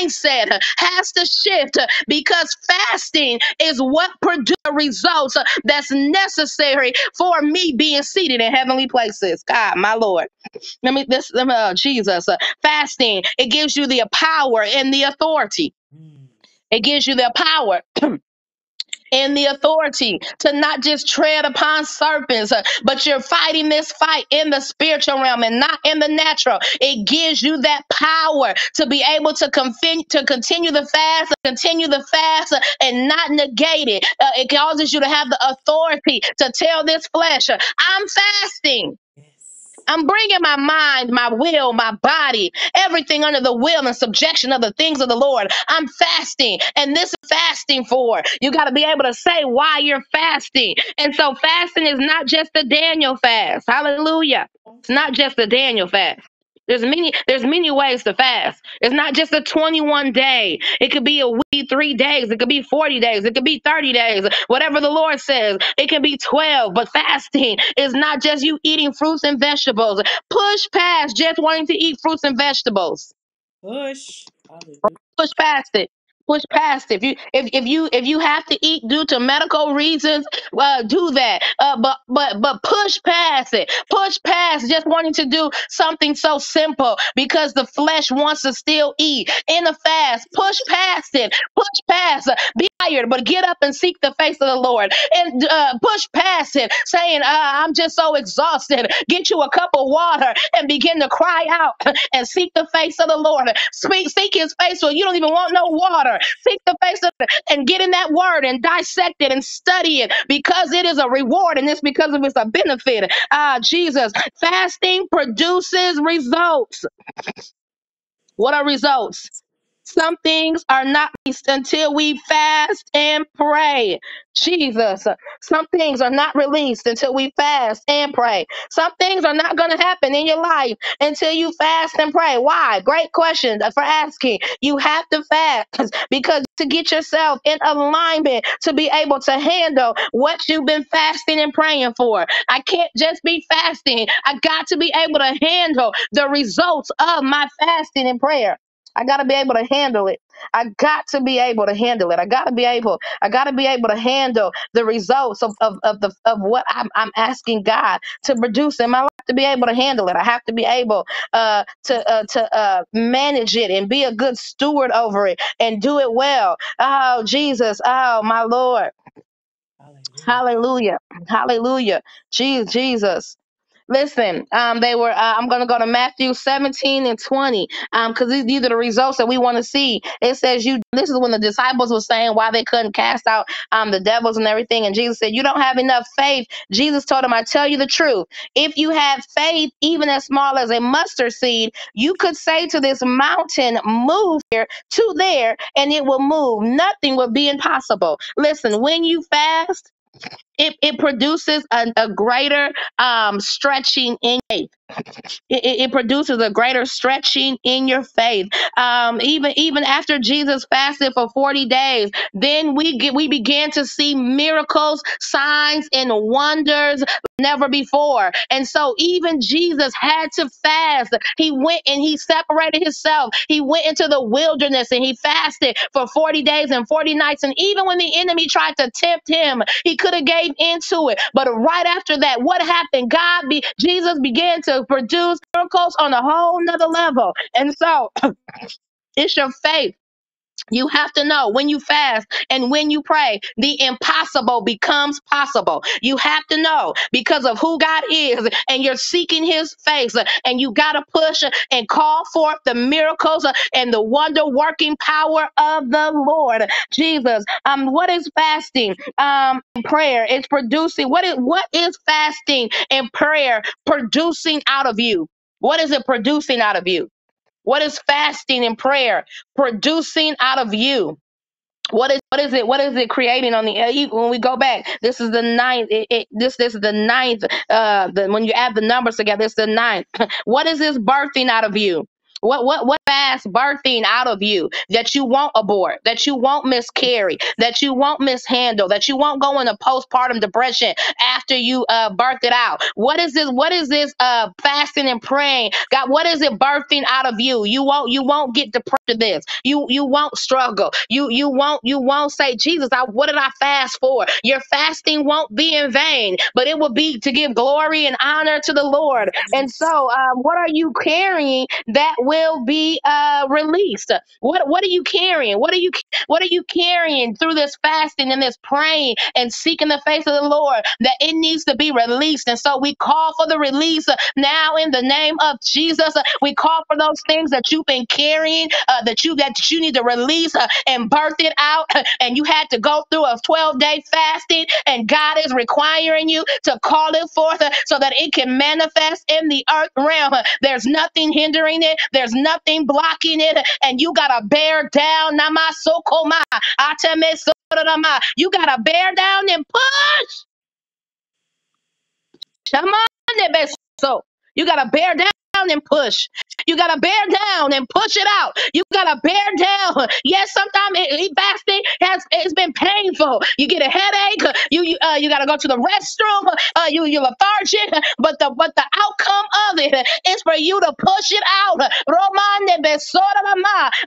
mindset has to shift because fasting is what produces results that's necessary for me being seated in heavenly places. God, my Lord. Let me this let me, uh, Jesus. uh, fasting, it gives you the power and the authority. Mm. It gives you the power and the authority to not just tread upon serpents, uh, but you're fighting this fight in the spiritual realm and not in the natural. It gives you that power to be able to, confin- to continue the fast, continue the fast, uh, and not negate it. Uh, it causes you to have the authority to tell this flesh, uh, I'm fasting. I'm bringing my mind, my will, my body, everything under the will and subjection of the things of the Lord. I'm fasting, and this is fasting for. You got to be able to say why you're fasting. And so, fasting is not just the Daniel fast. Hallelujah. It's not just the Daniel fast. There's many, there's many ways to fast. It's not just a 21 day. It could be a week, three days. It could be 40 days. It could be 30 days. Whatever the Lord says. It can be 12. But fasting is not just you eating fruits and vegetables. Push past just wanting to eat fruits and vegetables Push. Hallelujah. push past it push past. It. if you if, if you if you have to eat due to medical reasons uh do that. Uh but but but push past it. Push past just wanting to do something so simple because the flesh wants to still eat. In a fast push past it. Push past uh, be tired but get up and seek the face of the lord. And uh, push past it saying uh, i'm just so exhausted. Get you a cup of water and begin to cry out and seek the face of the Lord. Speak, seek his face so you don't even want no water. Seek the face of and get in that word and dissect it and study it because it is a reward and it's because of it's a benefit. Ah, Jesus. Fasting produces results. What are results? Some things are not released until we fast and pray. Jesus. Some things are not released until we fast and pray. Some things are not going to happen in your life until you fast and pray. Why? Great question for asking. You have to fast because to get yourself in alignment to be able to handle what you've been fasting and praying for. I can't just be fasting. I got to be able to handle the results of my fasting and prayer. I got to be able to handle it. I got to be able to handle it. I got to be able, I got to be able to handle the results of, of, of the of what I'm, I'm asking God to produce in my life to be able to handle it. I have to be able uh, to uh, to uh, manage it and be a good steward over it and do it well. Oh Jesus, oh my Lord, Hallelujah. Hallelujah, Hallelujah, Jesus, Jesus. Listen, um, they were. Uh, I'm going to go to Matthew 17 and 20, um, because these, these are the results that we want to see. It says you. This is when the disciples were saying why they couldn't cast out um the devils and everything, and Jesus said, "You don't have enough faith." Jesus told them, "I tell you the truth. If you have faith, even as small as a mustard seed, you could say to this mountain, move here to there, and it will move. Nothing will be impossible." Listen, when you fast. It, it produces a, a greater um, stretching in faith. It, it, produces a greater stretching in your faith. Um, even even after Jesus fasted for forty days, then we get we began to see miracles, signs, and wonders never before. And so even Jesus had to fast. He went and he separated himself. He went into the wilderness and he fasted for 40 days and 40 nights. And even when the enemy tried to tempt him, he could have gave into it. But right after that, what happened? God be Jesus began to produce miracles on a whole nother level. And so It's your faith. You have to know when you fast and when you pray, the impossible becomes possible. You have to know because of who God is and you're seeking his face and you got to push and call forth the miracles and the wonder working power of the Lord. Jesus, um what is fasting? Um prayer. It's producing what is what is fasting and prayer producing out of you? What is it producing out of you? What is fasting and prayer producing out of you? What is what is it? What is it creating on the uh, e- when we go back? This is the ninth. It, it, this this is the ninth. Uh, the, when you add the numbers together, it's the ninth. what is this birthing out of you? What what what fast birthing out of you that you won't abort, that you won't miscarry, that you won't mishandle, that you won't go into postpartum depression after you uh birth it out? What is this? What is this uh fasting and praying? God, what is it birthing out of you? You won't you won't get depressed of this. You you won't struggle. You you won't you won't say, Jesus, I what did I fast for? Your fasting won't be in vain, but it will be to give glory and honor to the Lord. And so, um, what are you carrying that will be uh, released? What What are you carrying? What are you What are you carrying through this fasting and this praying and seeking the face of the Lord that it needs to be released? And so, we call for the release now in the name of Jesus. We call for those things that you've been carrying, uh, that you that you need to release uh, and birth it out. And you had to go through a 12 day fasting, and God is requiring you to call it forth uh, so that it can manifest in the earth realm. There's nothing hindering it, there's nothing blocking it, and you got to bear down. Namasokoma, atemesotorama. You got to bear down and push. Nebeso. You gotta bear down and push. You gotta bear down and push it out. You gotta bear down. Yes, sometimes it, it- fasting has it's been painful. You get a headache. You you, uh, you gotta go to the restroom. Uh, you you lethargic. But the but the outcome of it is for you to push it out.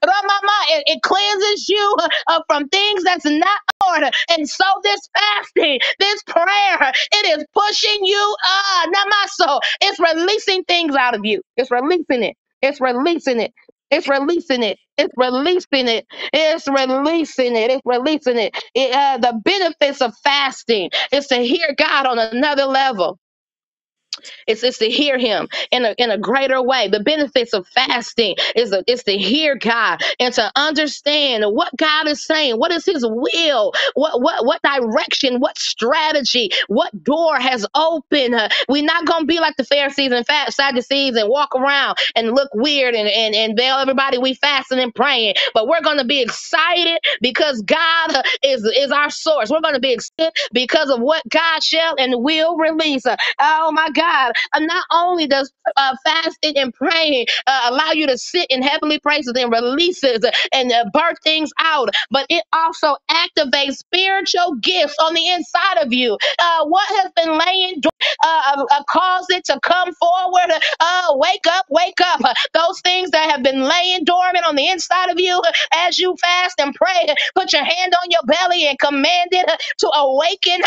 Romama. It, it cleanses you uh, from things that's not Lord. And so this fasting, this prayer, it is pushing you, Ah, uh, namaso. It's releasing things out of you. It's releasing it. It's releasing it. It's releasing it. It's releasing it. It's releasing it. It's releasing it. It, uh, the benefits of fasting is to hear God on another level. It's, it's to hear him in a, in a greater way. The benefits of fasting is, a, is to hear God and to understand what God is saying. What is his will? What, what, what direction? What strategy? What door has opened? Uh, we're not going to be like the Pharisees and Fa- Sadducees and walk around and look weird and, and, and tell everybody we fasting and praying. But we're going to be excited because God uh, is, is our source. We're going to be excited because of what God shall and will release. Uh, Oh my God. Uh, not only does uh, fasting and praying uh, allow you to sit in heavenly places and releases and uh, birth things out, but it also activates spiritual gifts on the inside of you. Uh, what has been laying uh, uh, uh, cause it to come forward? Wake up, wake up. Those things that have been laying dormant on the inside of you as you fast and pray, put your hand on your belly and command it to awaken.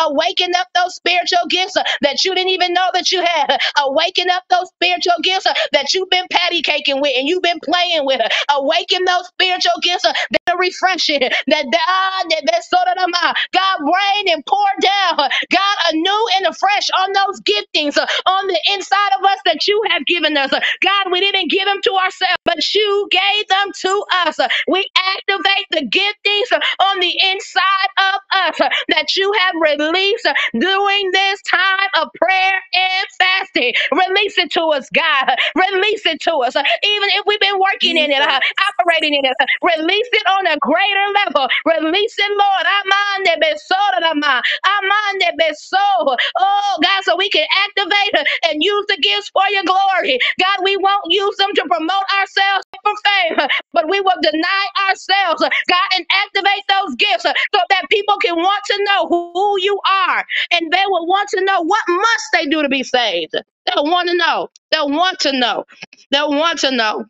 Awaken up those spiritual gifts uh, that you didn't even know that you had. Awaken up those spiritual gifts uh, that you've been patty caking with and you've been playing with. Awaken those spiritual gifts uh, that refreshing. That that- ah, that- that sort of them, ah, God rain and pour down. uh, God anew and afresh on those giftings uh, on the inside of us that you have given us. Uh, God, we didn't give them to ourselves, but you gave them to us. Uh, We activate the giftings uh, on the inside of us uh, that you have released uh, during this time of prayer and fasting. Release it to us, God. Release it to us. Uh, Even if we've been working in it, uh, operating in it, uh, release it on a greater level. Release it, Lord. Amande besodama. Amande beso. Oh, God, so we can activate and use the gifts for your glory. God, we won't use them to promote ourselves for fame, but we will deny ourselves, God, and activate those gifts so that people can want to know who you are and they will want to know what must they do to be saved. They'll want to know. They'll want to know. They'll want to know.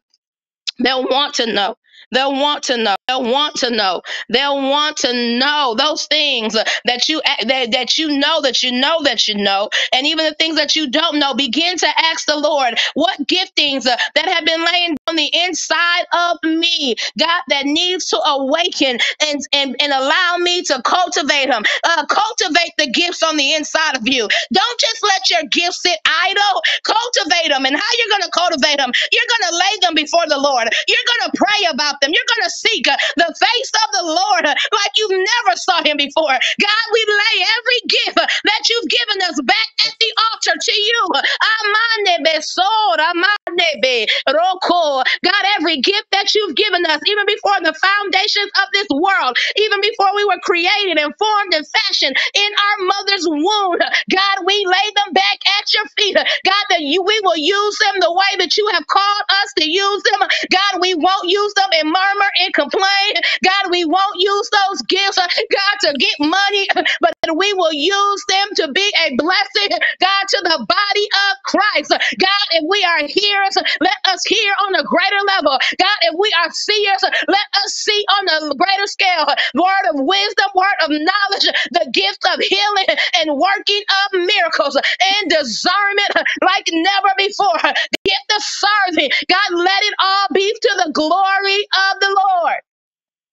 They'll want to know. They'll want to know. They'll want to know. They'll want to know those things that you that, that you know that you know that you know, and even the things that you don't know. Begin to ask the Lord what giftings uh, that have been laying on the inside of me, God, that needs to awaken and and, and allow me to cultivate them. Uh, cultivate the gifts on the inside of you. Don't just let your gifts sit idle. Cultivate them. And how you're going to cultivate them? You're going to lay them before the Lord. You're going to pray about them. You're going to seek uh, the face of the Lord uh, like you've never saw him before. God, we lay every gift uh, that you've given us back at the altar to you. Amane besor, amane be roko. God, every gift that you've given us, even before the foundations of this world, even before we were created and formed and fashioned in our mother's womb, God, we lay them back at your feet. God, that you we will use them the way that you have called us to use them. God, we won't use them and murmur and complain. God, we won't use those gifts, uh, God, to get money, but we will use them to be a blessing, God, to the body of Christ. God, if we are hearers, let us hear on a greater level. God, if we are seers, let us see on a greater scale. Word of wisdom, word of knowledge, the gift of healing and working of miracles and discernment like never before. Gift of serving. God, let it all be to the glory of the Lord.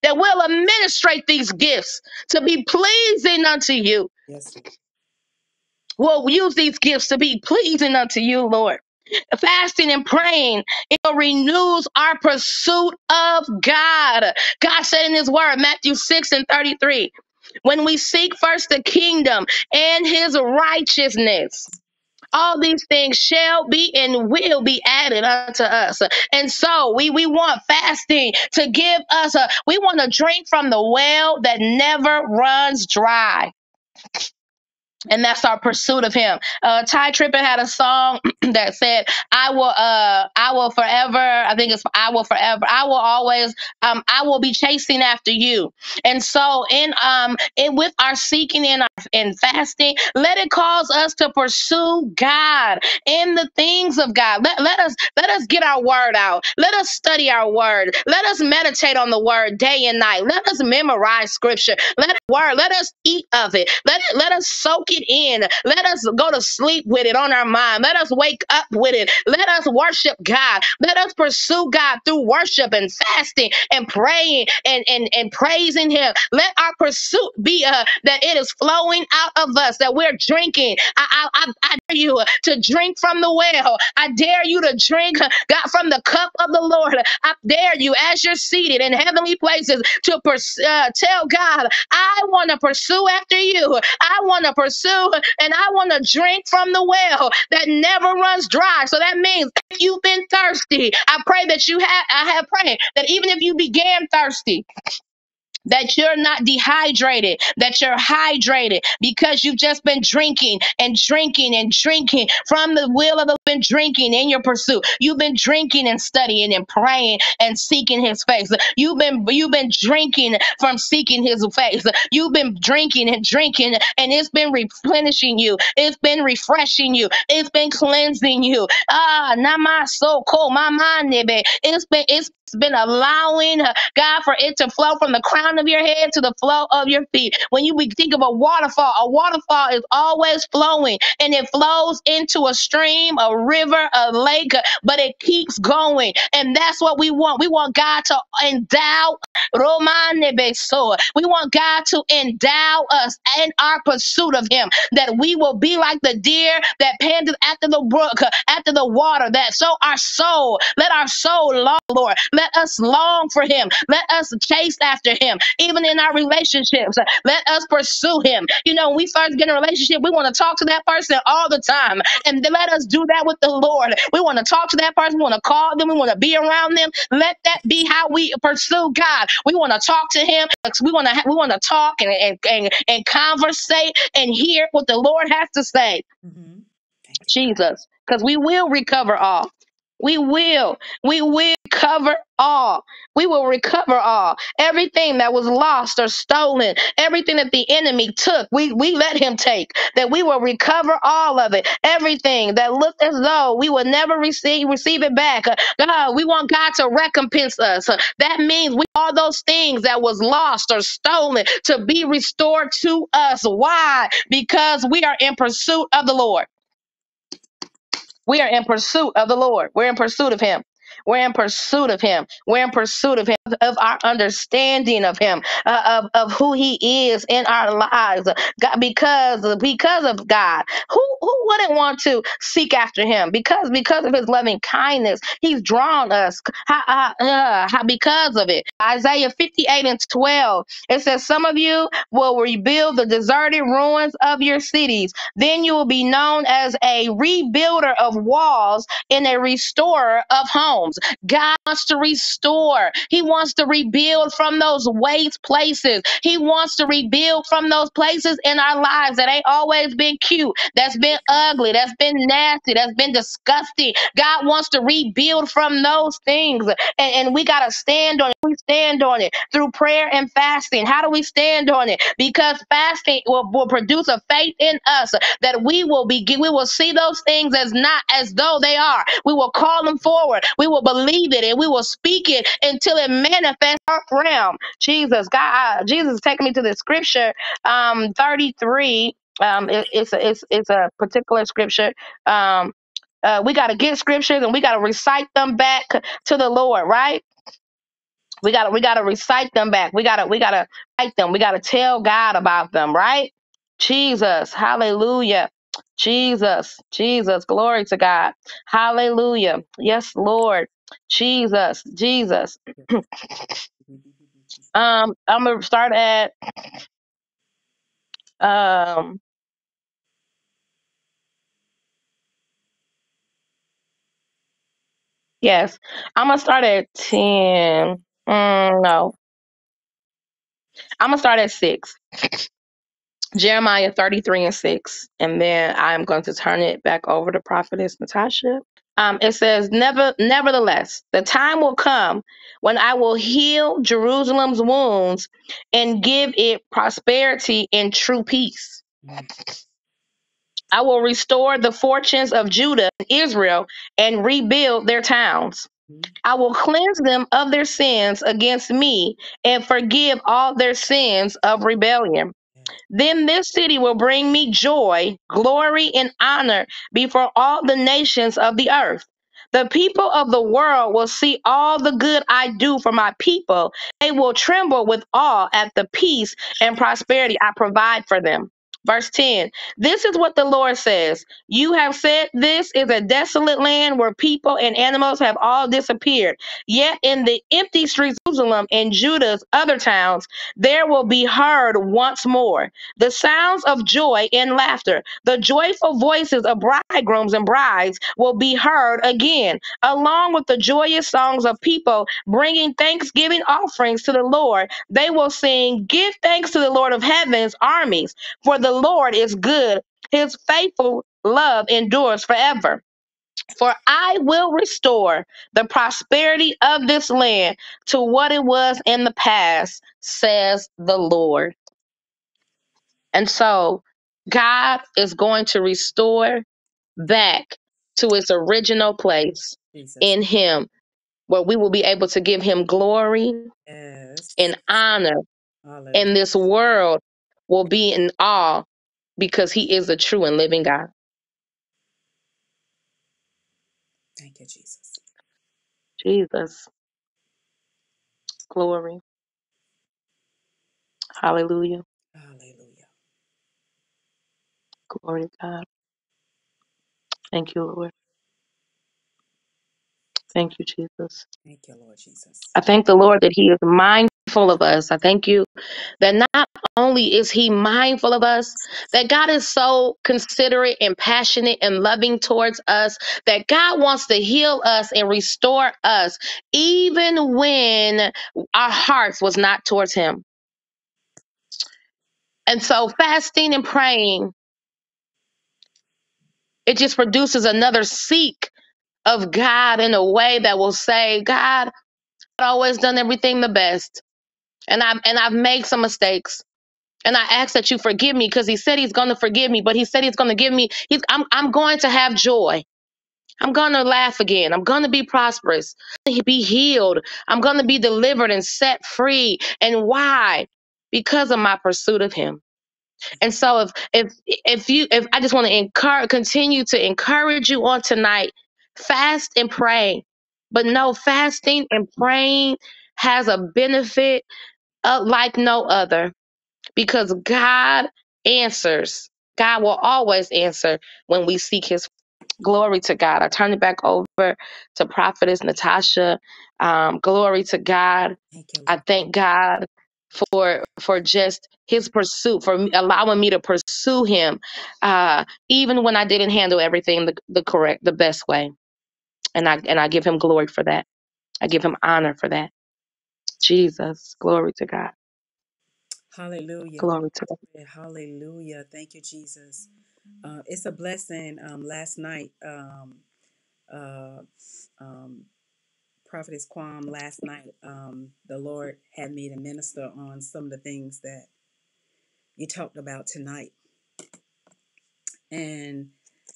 That will administrate these gifts to be pleasing unto you. Yes. We'll use these gifts to be pleasing unto you, Lord. Fasting and praying, it renews our pursuit of God. God said in his word, Matthew 6 and 33, when we seek first the kingdom and his righteousness, all these things shall be and will be added unto us. And so we, we want fasting to give us a, we want to drink from the well that never runs dry and that's our pursuit of him. Uh, Tye Tribbett had a song that said, "I will, uh, I will forever." I think it's "I will forever." I will always, um, I will be chasing after you. And so, in um, in with our seeking and our and fasting, let it cause us to pursue God in the things of God. Let, let us let us get our word out. Let us study our word. Let us meditate on the word day and night. Let us memorize scripture. Let word. Let us eat of it. Let let us soak it in. Let us go to sleep with it on our mind. Let us wake up with it. Let us worship God. Let us pursue God through worship and fasting and praying and, and, and praising Him. Let our pursuit be uh, that it is flowing out of us, that we're drinking. I, I, I, I dare you to drink from the well. I dare you to drink, uh, God, from the cup of the Lord. I dare you, as you're seated in heavenly places, to pers- uh, tell God, I want to pursue after you. I want to pursue and I want to drink from the well that never runs dry. So that means if you've been thirsty, I pray that you have, I have prayed that even if you began thirsty, that you're not dehydrated, that you're hydrated because you've just been drinking and drinking and drinking from the will of the been drinking in your pursuit. You've been drinking and studying and praying and seeking his face. You've been you've been drinking from seeking his face. You've been drinking and drinking and it's been replenishing you. It's been refreshing you. It's been cleansing you. Ah, not my soul, cold, My mind, it's been it's been allowing God for it to flow from the crown of your head to the flow of your feet. When you think of a waterfall, a waterfall is always flowing and it flows into a stream, a river, a lake, but it keeps going. And that's what we want. We want God to endow Romane Beso. We want God to endow us in our pursuit of Him, that we will be like the deer that panted after the brook, after the water, that so our soul, let our soul long, Lord. Let us long for him. Let us chase after him, even in our relationships. Let us pursue him. You know, when we first get in a relationship, we want to talk to that person all the time. And let us do that with the Lord. We want to talk to that person. We want to call them. We want to be around them. Let that be how we pursue God. We want to talk to him. We want to we want to talk and, and, and, and conversate and hear what the Lord has to say. Mm-hmm. Jesus. Because we will recover all. We will. We will recover all. We will recover all. Everything that was lost or stolen, everything that the enemy took, we, we let him take, that we will recover all of it. Everything that looked as though we would never receive, receive it back. Uh, God, we want God to recompense us. Uh, That means we all those things that was lost or stolen to be restored to us. Why? Because we are in pursuit of the Lord. We are in pursuit of the Lord. We're in pursuit of Him. We're in pursuit of Him. We're in pursuit of Him, of our understanding of Him, uh, of, of who He is in our lives. God, because because of God, who who wouldn't want to seek after Him? Because because of His loving kindness, He's drawn us. Uh, because of it, Isaiah 58 and 12, it says, "Some of you will rebuild the deserted ruins of your cities." Then you will be known as a rebuilder of walls and a restorer of homes. God wants to restore. He wants to rebuild from those waste places. He wants to rebuild from those places in our lives that ain't always been cute, that's been ugly, that's been nasty, that's been disgusting. God wants to rebuild from those things. And, and we got to stand on it. We stand on it through prayer and fasting. How do we stand on it? Because fasting will, will produce a faith in us that we will be we will see those things as not as though they are. We will call them forward. We will believe it and we will speak it until it manifests our realm. Jesus, God, Jesus taking me to the scripture, um, 33. Um, it- it's a, it's it's a particular scripture. Um, uh, we got to get scriptures and we got to recite them back to the Lord, right? We got to we got to recite them back. We got to we got to write them. We got to tell God about them, right? Jesus, hallelujah. Jesus, Jesus, glory to God. Hallelujah. Yes, Lord. Jesus, Jesus. Um I'm going to start at um yes. I'm going to start at 10. Mm, no. I'm going to start at 6. Jeremiah 33 and 6. And then I'm going to turn it back over to Prophetess Natasha. Um, it says, Never, Nevertheless, the time will come when I will heal Jerusalem's wounds and give it prosperity and true peace. I will restore the fortunes of Judah and Israel and rebuild their towns. I will cleanse them of their sins against me and forgive all their sins of rebellion. Then this city will bring me joy, glory, and honor before all the nations of the earth. The people of the world will see all the good I do for my people. They will tremble with awe at the peace and prosperity I provide for them. Verse 10 This is what the Lord says You have said this is a desolate land where people and animals have all disappeared. Yet in the empty streets of Jerusalem and Judah's other towns, there will be heard once more the sounds of joy and laughter, the joyful voices of bridegrooms and brides will be heard again, along with the joyous songs of people bringing thanksgiving offerings to the Lord. They will sing, Give thanks to the Lord of heaven's armies, for the Lord is good. His faithful love endures forever. For I will restore the prosperity of this land to what it was in the past, says the Lord. And so God is going to restore back to its original place Jesus. in Him, where we will be able to give Him glory Yes. and honor, Hallelujah. and this world will be in awe because He is a true and living God. Thank you, Jesus. Jesus, glory, hallelujah, Hallelujah. glory to God. Thank you, Lord. Thank you, Jesus. Thank you, Lord Jesus. I thank the Lord that He is mindful of us. I thank you that not only is he mindful of us, that God is so considerate and passionate and loving towards us, that God wants to heal us and restore us, even when our hearts was not towards him. And so fasting and praying, it just produces another seek of God in a way that will say, God, I've always done everything the best. And I've and I've made some mistakes. And I ask that you forgive me because he said he's gonna forgive me, but he said he's gonna give me he's I'm I'm going to have joy. I'm gonna laugh again. I'm gonna be prosperous. Be healed. I'm gonna be delivered and set free. And why? Because of my pursuit of him. And so if if if you if I just want to encourage continue to encourage you on tonight, fast and pray. But no, fasting and praying has a benefit uh, like no other because God answers. God will always answer when we seek his glory to God. I turn it back over to Prophetess Natasha. Um, glory to God. Thank you, I Lord. thank God for for just his pursuit, for me- allowing me to pursue him, uh, even when I didn't handle everything the, the correct, the best way. And I and I give him glory for that. I give him honor for that. Jesus, glory to God. Hallelujah. Glory to God. Hallelujah. Thank you, Jesus. Uh, it's a blessing. Um, last night, um, uh, um, Prophetess Kuyom, last night, um, the Lord had me to minister on some of the things that you talked about tonight. And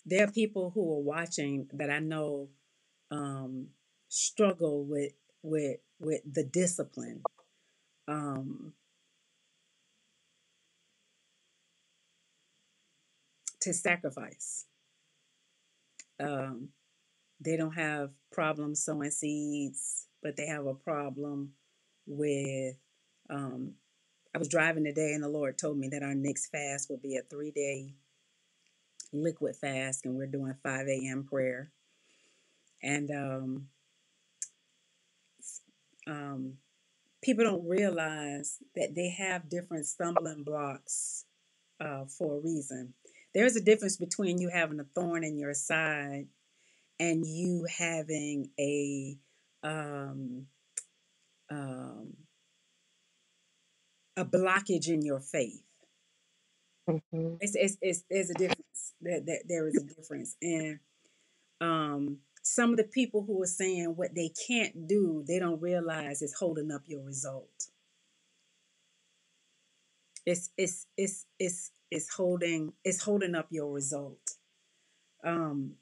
there are people who are watching that I know um, struggle with with with the discipline um, to sacrifice. Um, they don't have problems sowing seeds, but they have a problem with. Um, I was driving today, and the Lord told me that our next fast will be a three day liquid fast, and we're doing 5 a.m. prayer. And um, um, people don't realize that they have different stumbling blocks uh, for a reason. There's a difference between you having a thorn in your side and you having a um, um, a blockage in your faith. hmm It's, it's, it's there's a difference. That there, there is a difference, and um, some of the people who are saying what they can't do, they don't realize is holding up your result. It's it's it's it's it's holding it's holding up your result. Um,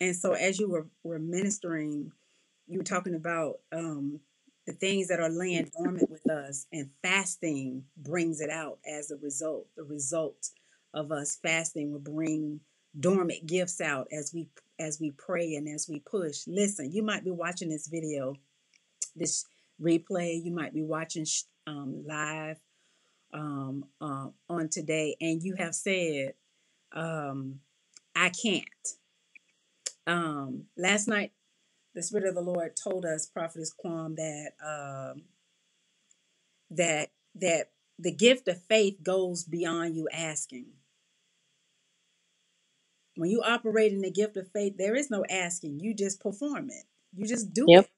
and so as you were were ministering, you were talking about um the things that are laying dormant with us, and fasting brings it out as a result. The result of us fasting will bring dormant gifts out as we as we pray and as we push. Listen, you might be watching this video, this replay. You might be watching um, live um, uh, on today, and you have said, um, "I can't." Um, last night, the Spirit of the Lord told us, Prophetess Kuyom, that um, that that the gift of faith goes beyond you asking. When you operate in the gift of faith, there is no asking; you just perform it. You just do Yep. it.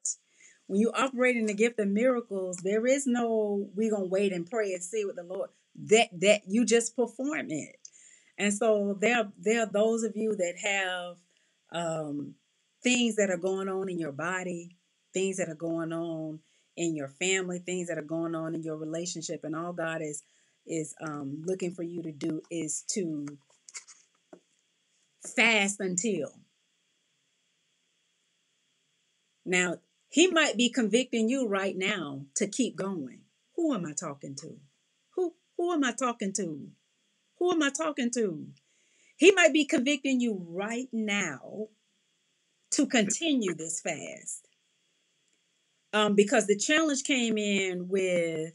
When you operate in the gift of miracles, there is no we gonna wait and pray and see what the Lord that that you just perform it. And so there, there are those of you that have um, things that are going on in your body, things that are going on in your family, things that are going on in your relationship, and all God is is um, looking for you to do is to fast until. Now, He might be convicting you right now to keep going. Who am I talking to? Who who am I talking to? Who am I talking to? He might be convicting you right now to continue this fast. Um, because the challenge came in with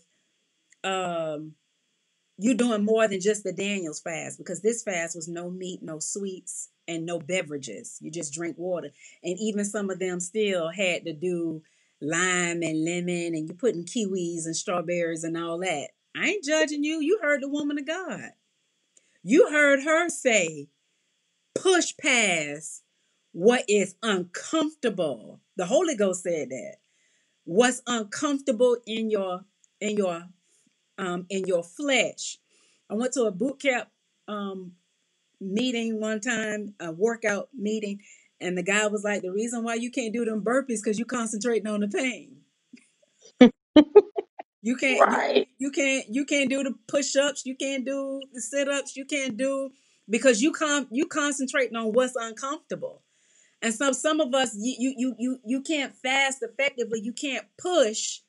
um, you doing more than just the Daniel's fast, because this fast was no meat, no sweets, and no beverages. You just drink water. And even some of them still had to do lime and lemon, and you're putting kiwis and strawberries and all that. I ain't judging you. You heard the woman of God. You heard her say, push past what is uncomfortable. The Holy Ghost said that. What's uncomfortable in your in your um in your flesh. I went to a boot camp um meeting one time, a workout meeting, And the guy was like, the reason why you can't do them burpees because you concentrating on the pain. You can't you Right. you can't you can't do the push-ups, you can't do the sit-ups, you can't do because you con you concentrating on what's uncomfortable. And so some of us you you you you, you can't fast effectively, you can't push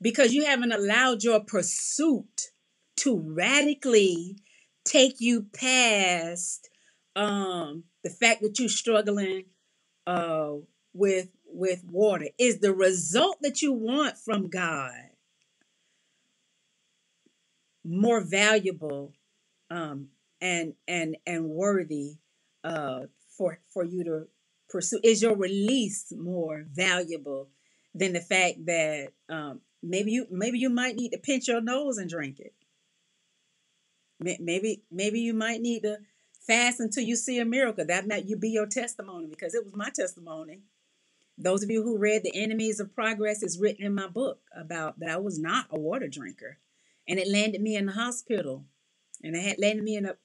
because you haven't allowed your pursuit to radically take you past um the fact that you're struggling uh with with water. Is the result that you want from God more valuable um and and and worthy uh for for you to pursue? Is your release more valuable than the fact that um maybe you maybe you might need to pinch your nose and drink it. Maybe maybe you might need to fast until you see a miracle. That might you be your testimony because it was my testimony. Those of you who read the enemies of progress is written in my book about that i was not a water drinker. And it landed me in the hospital. And it had landed me in a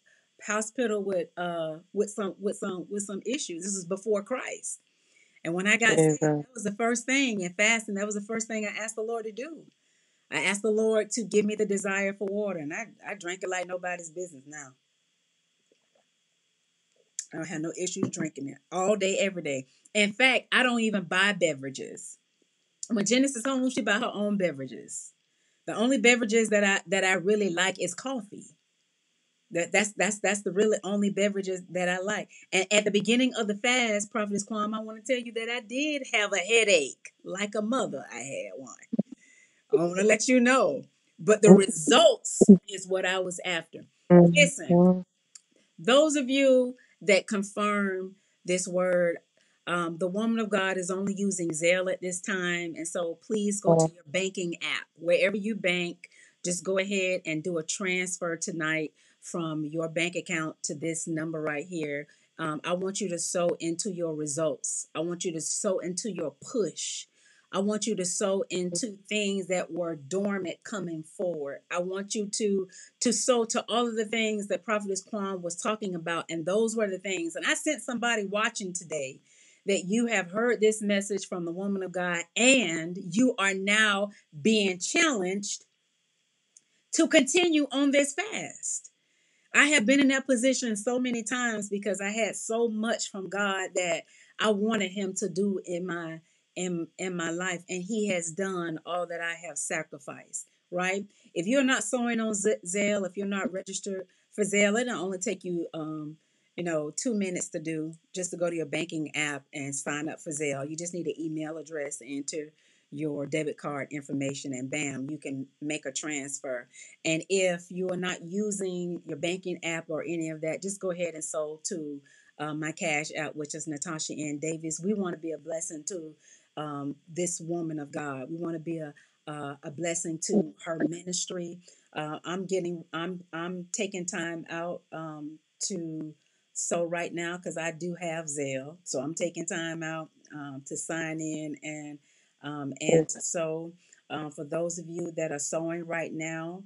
hospital with uh with some with some with some issues. This is before christ and when i got saved that was the first thing in fasting that was the first thing i asked the lord to do i asked the lord to give me the desire for water and i i drank it like nobody's business now I don't have no issues drinking it all day, every day. In fact, I don't even buy beverages. When Genesis home, she buy her own beverages. The only beverages that I that I really like is coffee. That that's that's that's the really only beverages that I like. And at the beginning of the fast, Prophetess Kuyom, I want to tell you that I did have a headache, like a mother. I had one. I want to let you know. But the results is what I was after. Listen, Mhm. those of you that confirm this word, um, the woman of God is only using Zelle at this time. And so please go to your banking app. Wherever you bank, just go ahead and do a transfer tonight from your bank account to this number right here. Um, I want you to sow into your results. I want you to sow into your push. I want you to sow into things that were dormant coming forward. I want you to to sow to all of the things that Prophetess Kuyom was talking about. And those were the things. And I sent somebody watching today that you have heard this message from the woman of God and you are now being challenged to continue on this fast. I have been in that position so many times because I had so much from God that I wanted him to do in my in in my life and he has done all that I have sacrificed, right? If you're not sowing on Z- Zelle, if you're not registered for Zelle, it'll only take you um you know, two minutes to do just to go to your banking app and sign up for Zelle. You just need an email address, to enter your debit card information, and bam, you can make a transfer and if you are not using your banking app or any of that, just go ahead and sow to uh, my cash app, which is Natasha N. Davis. We want to be a blessing to um, this woman of God. We want to be a uh, a blessing to her ministry. Uh, I'm getting, I'm, I'm taking time out um, to sow right now because I do have Zelle. So I'm taking time out um, to sign in and um, and sow. Uh, for those of you that are sowing right now,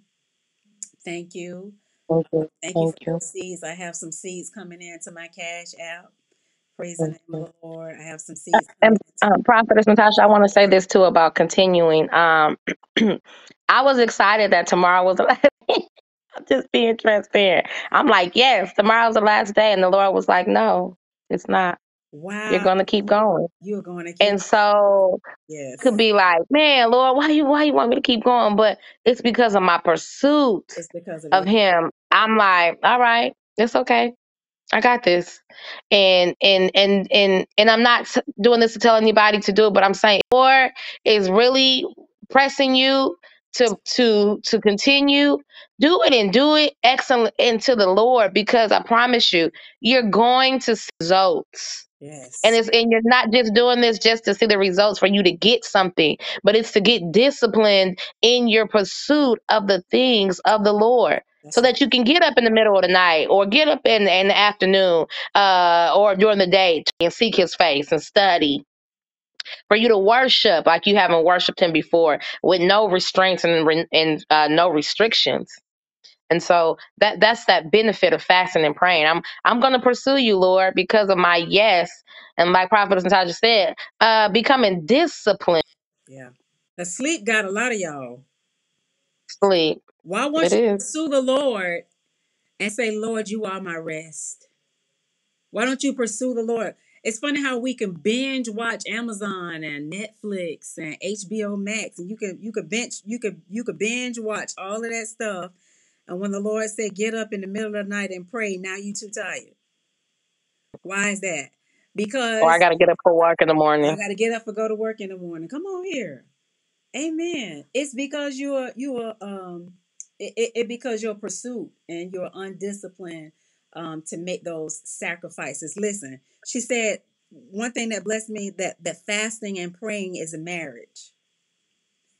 Thank you. Thank you. Thank you Thank for you. those seeds. I have some seeds coming into my cash app. Praise the Thank name of you. the Lord. I have some seeds And into uh, Prophetess Natasha, I want to say this too about continuing. Um, I was excited that tomorrow was the last day. I'm just being transparent. I'm like, yes, tomorrow's the last day. And the Lord was like, no, it's not. You're going to keep going. You're going to keep And so could be like, man, Lord, why you why you want me to keep going? But it's because of my pursuit It's because of of your him. I'm like, all right, it's okay. I got this. And and and and and I'm not s- doing this to tell anybody to do it, but I'm saying Lord is really pressing you to to to continue do it and do it excellent into the Lord because I promise you you're going to see results and it's and you're not just doing this just to see the results for you to get something, but it's to get disciplined in your pursuit of the things of the Lord. So that you can get up in the middle of the night or get up in, in the afternoon uh, or during the day and seek his face and study. For you to worship like you haven't worshiped him before with no restraints and, re- and uh, no restrictions And so that that's that benefit of fasting and praying. I'm I'm gonna pursue you, Lord, because of my yes. And like Prophet Natasha said, uh becoming disciplined Yeah. The sleep got a lot of y'all. sleep. Why It won't you is. pursue the Lord and say, Lord, you are my rest? Why don't you pursue the Lord? It's funny how we can binge watch Amazon and Netflix and HBO Max, and you can you could bench you could you could binge watch all of that stuff. And when the Lord said, "Get up in the middle of the night and pray," now you too tired. Why is that? Because Or I gotta get up for work in the morning. I morning. got to get up and go to work in the morning. Come on here. Amen. It's because you're you are um it, it, it because you're pursuit and you're undisciplined um to make those sacrifices. Listen, she said one thing that blessed me that that fasting and praying is a marriage.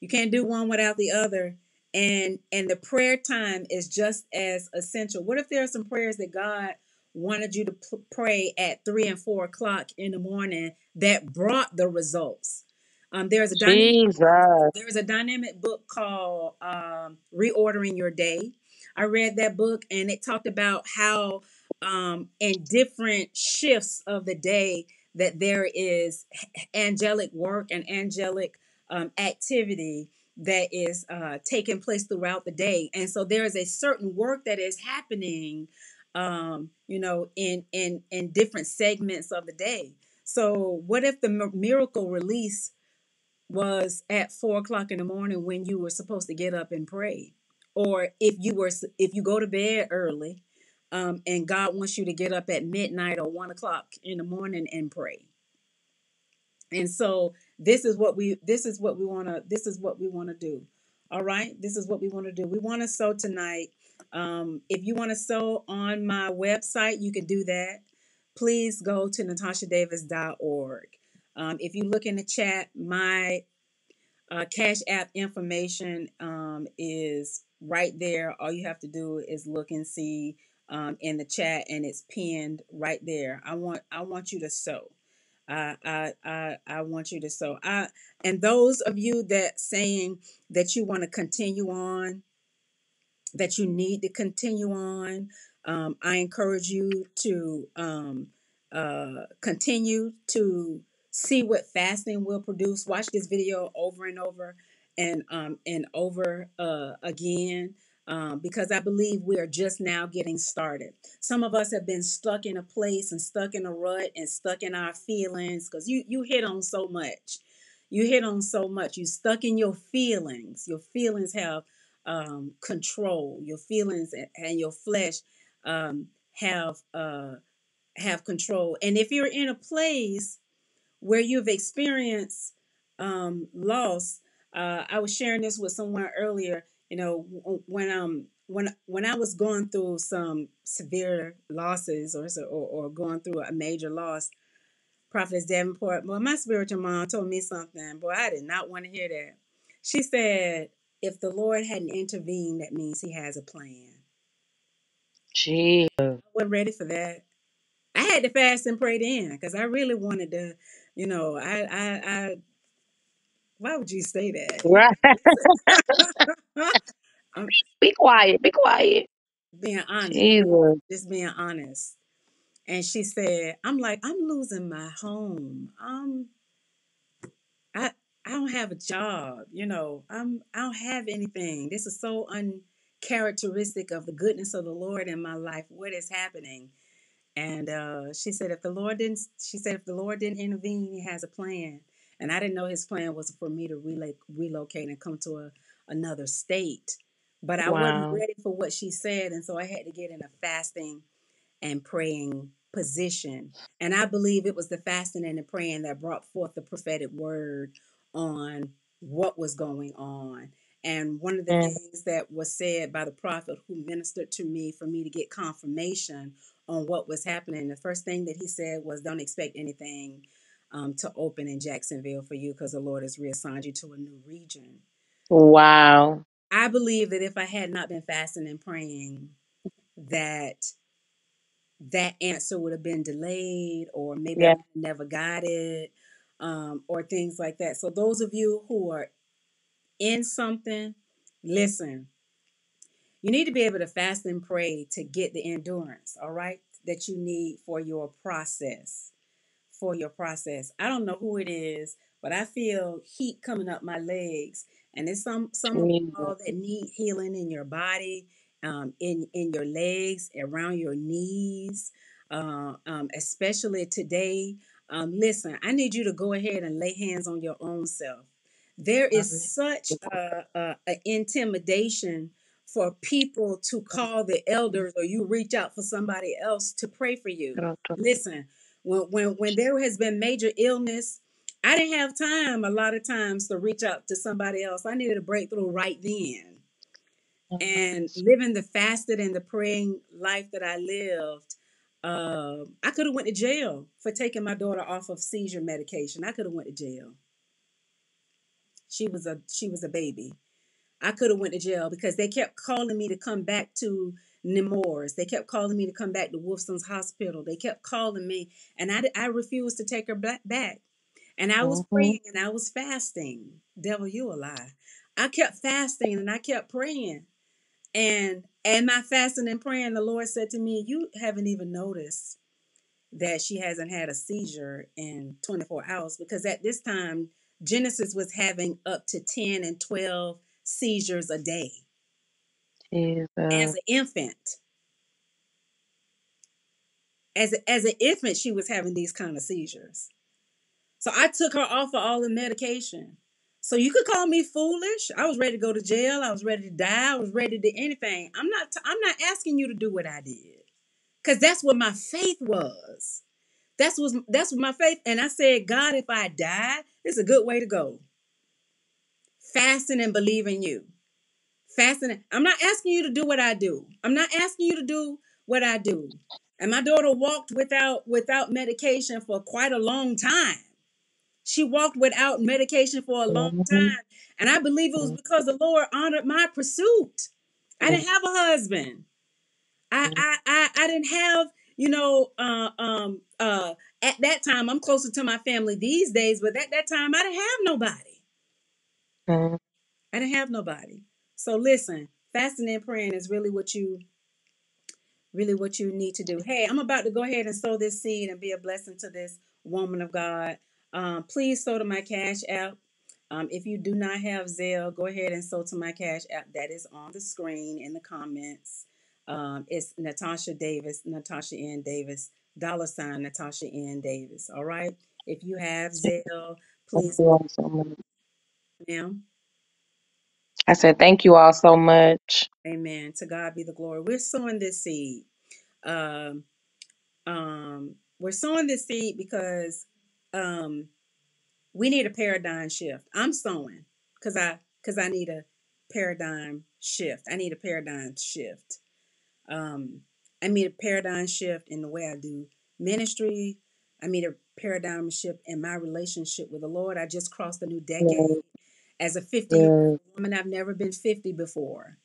you can't do one without the other. And and the prayer time is just as essential. What if there are some prayers that God wanted you to p- pray at three and four o'clock in the morning that brought the results? Um, there's a dynamic Jesus. there's a dynamic book called um, Reordering Your Day. I read that book and it talked about how um, in different shifts of the day that there is angelic work and angelic um, activity that is uh, taking place throughout the day. And so there is a certain work that is happening, um, you know, in in in different segments of the day. So what if the miracle release was at four o'clock in the morning when you were supposed to get up and pray or if you were if you go to bed early um, and god wants you to get up at midnight or one o'clock in the morning and pray. And so this is what we this is what we want to this is what we want to do all right? This is what we want to do. We want to sow tonight. Um, if you want to sow on my website you can do that. Please go to natashadavis.org um, if you look in the chat my uh, Cash App information um, is right there. All you have to do is look and see um, in the chat, and it's pinned right there. I want I want you to sow. I I I, I want you to sow. I and those of you that saying that you want to continue on that you need to continue on. Um, I encourage you to um, uh, continue to see what fasting will produce. Watch this video over and over and um, and over uh, again. Um, because I believe we are just now getting started. Some of us have been stuck in a place and stuck in a rut and stuck in our feelings because you you hit on so much. You hit on so much. You stuck in your feelings. Your feelings have um, control. Your feelings and and your flesh um, have uh, have control. And if you're in a place where you've experienced um, loss, uh, I was sharing this with someone earlier. You know, when um when when I was going through some severe losses or or, or going through a major loss, Prophetess Davenport, well, my spiritual mom told me something. Boy, I did not want to hear that. She said, if the Lord hadn't intervened, that means he has a plan. Jesus. I wasn't ready for that. I had to fast and pray then because I really wanted to, you know, I, I, I, why would you say that? Right. I'm Be quiet. Be quiet. being honest, Jesus. just being honest. And she said, I'm like, I'm losing my home. Um, I, I don't have a job. You know, I'm, I don't have anything. This is so uncharacteristic of the goodness of the Lord in my life. What is happening? And uh, she said, if the Lord didn't, she said, if the Lord didn't intervene, He has a plan. And I didn't know His plan was for me to relo- relocate and come to a, another state. But I wasn't ready for what she said, and so I had to get in a fasting and praying position. And I believe it was the fasting and the praying that brought forth the prophetic word on what was going on. And one of the Mm. things that was said by the prophet who ministered to me for me to get confirmation on what was happening, the first thing that he said was, Don't expect anything um, to open in Jacksonville for you because the Lord has reassigned you to a new region. Wow. I believe that if I had not been fasting and praying, that that answer would have been delayed or maybe I Yeah. have never got it um, or things like that. So those of you who are in something, listen, You need to be able to fast and pray to get the endurance, all right, that you need for your process. For your process. I don't know who it is, but I feel heat coming up my legs. And it's some some of you Jesus. all that need healing in your body, um, in in your legs, around your knees, uh, um, especially today. Um, listen, I need you to go ahead and lay hands on your own self. There is such a, a, a intimidation for people to call the elders or you reach out for somebody else to pray for you. Listen, when when when there has been major illness, I didn't have time a lot of times to reach out to somebody else. I needed a breakthrough right then. And living the fasted and the praying life that I lived, uh, I could have went to jail for taking my daughter off of seizure medication. I could have went to jail. She was a she was a baby. I could have went to jail because they kept calling me to come back to Nemours. They kept calling me to come back to Wolfson's Hospital. They kept calling me, and I, I refused to take her back. back. And I was Mhm. praying and I was fasting. Devil, you a lie. I kept fasting and I kept praying. And and my fasting and praying, the Lord said to me, You haven't even noticed that she hasn't had a seizure in 24 hours because at this time, Genesis was having up to 10 and 12 seizures a day Jesus. as uh an infant. As, a, as an infant, she was having these kind of seizures. So I took her off of all the medication. So you could call me foolish. I was ready to go to jail. I was ready to die. I was ready to do anything. I'm not. I'm not asking you to do what I did, because that's what my faith was. That's was that's what my faith. And I said, God, if I die, it's a good way to go. Fasting and believing you. Fasting. I'm not asking you to do what I do. I'm not asking you to do what I do. And my daughter walked without without medication for quite a long time. She walked without medication for a long Mhm. time. And I believe it was because the Lord honored my pursuit. I didn't have a husband. I I I, I didn't have, you know, uh um uh at that time I'm closer to my family these days, but at that time I didn't have nobody. I didn't have nobody. So listen, fasting and praying is really what you really what you need to do. Hey, I'm about to go ahead and sow this seed and be a blessing to this woman of God. Um, please sow to my cash app. Um, if you do not have Zelle, go ahead and sow to my cash app. That is on the screen in the comments. Um, it's Natasha Davis, Natasha N. Davis, dollar sign Natasha N. Davis. All right. If you have Zelle, please, you all so much. ma'am. I said thank you all so much. Amen. To God be the glory. We're sowing this seed. Um, um, we're sowing this seed because um, we need a paradigm shift. I'm sowing because I because I need a paradigm shift. I need a paradigm shift. Um, I need a paradigm shift in the way I do ministry. I need a paradigm shift in my relationship with the Lord. I just crossed a new decade. As a 50 year old woman, I've never been 50 before.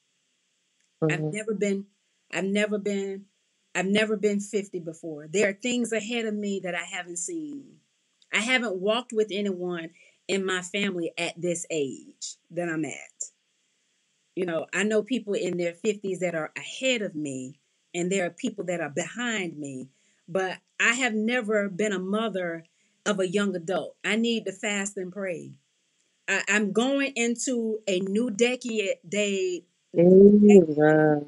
I've Mhm. never been, I've never been, I've never been 50 before. There are things ahead of me that I haven't seen. I haven't walked with anyone in my family at this age that I'm at. You know, I know people in their 50s that are ahead of me, and there are people that are behind me, but I have never been a mother of a young adult. I need to fast and pray. I, I'm going into a new decade.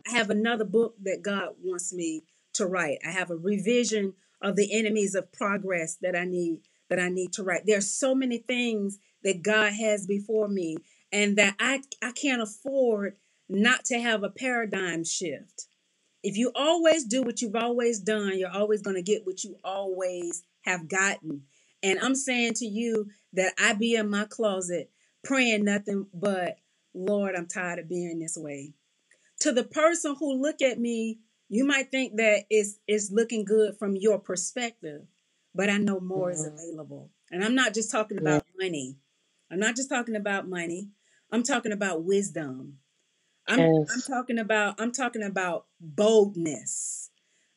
I have another book that God wants me to write. I have a revision of the enemies of progress that I need that I need to write. There's so many things that God has before me and that I I can't afford not to have a paradigm shift. If you always do what you've always done, you're always going to get what you always have gotten. And I'm saying to you that I be in my closet praying nothing but, Lord, I'm tired of being this way to the person who look at me, you might think that it's it's looking good from your perspective, but I know more is Mhm. available. And I'm not just talking Yeah. about money. I'm not just talking about money. I'm talking about wisdom. I'm I'm talking about I'm talking about boldness.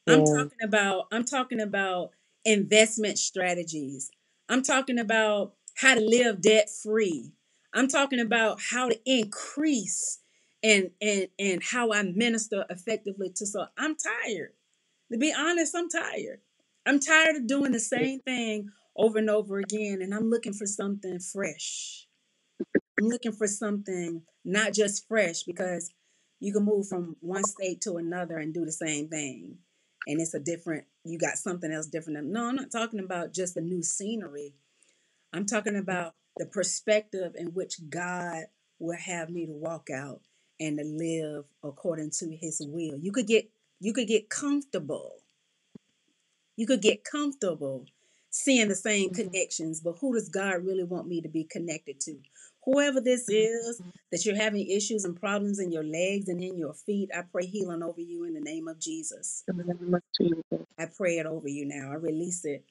I'm talking about I'm talking about investment strategies. I'm talking about how to live debt free. I'm talking about how to increase and and and how I minister effectively to so I'm tired. To be honest, I'm tired. I'm tired of doing the same thing over and over again and I'm looking for something fresh. I'm looking for something not just fresh because you can move from one state to another and do the same thing and it's a different you got something else different no i'm not talking about just the new scenery i'm talking about the perspective in which god will have me to walk out and to live according to his will. You could get you could get comfortable. You could get comfortable seeing the same mm-hmm. connections but who does god really want me to be connected to? Whoever this is that you're having issues and problems in your legs and in your feet i pray healing over you in the name of jesus. In the name of Jesus. I pray it over you now. I release it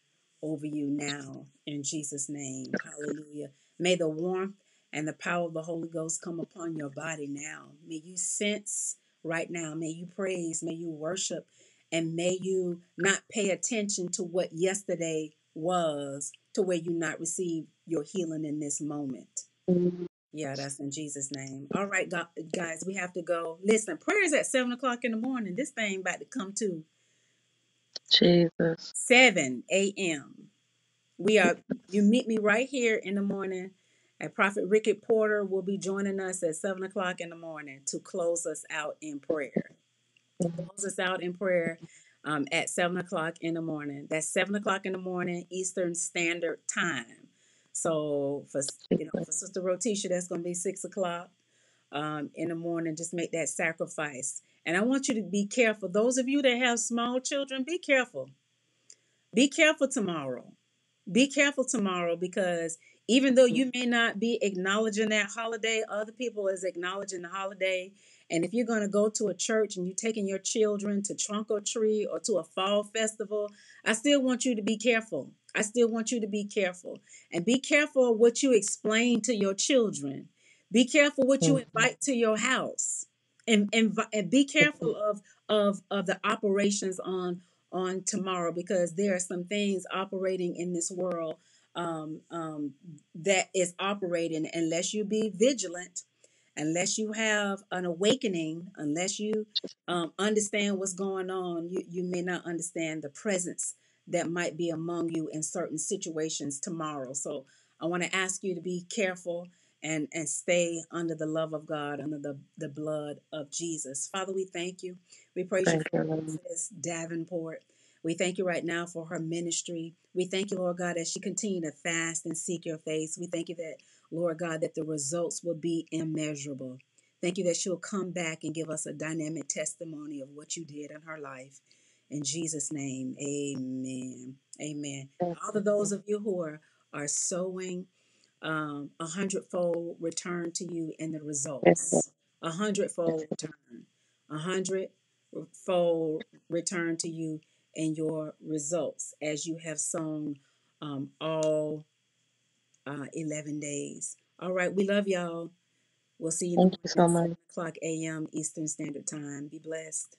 over you now in Jesus' name. Hallelujah. May the warmth and the power of the Holy Ghost come upon your body now. May you sense right now. May you praise. May you worship. And may you not pay attention to what yesterday was to where you not receive your healing in this moment. Yeah, that's in Jesus' name. All right, guys, we have to go. Listen, prayer is at 7 o'clock in the morning. This thing about to come to Jesus. 7 a.m. We are you meet me right here in the morning. And Prophet Ricky Porter will be joining us at 7 o'clock in the morning to close us out in prayer. Close us out in prayer um, at 7 o'clock in the morning. That's 7 o'clock in the morning, Eastern Standard Time. So for you know, for Sister Rotisha, that's gonna be six o'clock um, in the morning. Just make that sacrifice. And I want you to be careful. Those of you that have small children, be careful. Be careful tomorrow be careful tomorrow because even though you may not be acknowledging that holiday, other people is acknowledging the holiday. And if you're going to go to a church and you're taking your children to trunk or tree or to a fall festival, I still want you to be careful. I still want you to be careful and be careful what you explain to your children. Be careful what you Mm, invite to your house, and and, and be careful of of of the operations on on tomorrow because there are some things operating in this world um, um, that is operating unless you be vigilant unless you have an awakening unless you um, understand what's going on you, you may not understand the presence that might be among you in certain situations tomorrow. So i want to ask you to be careful and and stay under the love of god under the, the blood of jesus father we thank you we praise you Thank you, Lord. for this davenport we thank you right now for her ministry. We thank you, Lord God, as she continue to fast and seek your face. We thank you that, Lord God, that the results will be immeasurable. Thank you that she'll come back and give us a dynamic testimony of what you did in her life. In Jesus' name, amen. Amen. All of those of you who are, are sowing um, a hundredfold return to you in the Lord. results. A hundredfold return. A hundredfold return to you in your results as you have sown um, all uh, 11 days. All right, we love y'all. We'll see you in the Thank morning you so at much. 7 o'clock a.m. Eastern Standard Time. Be blessed.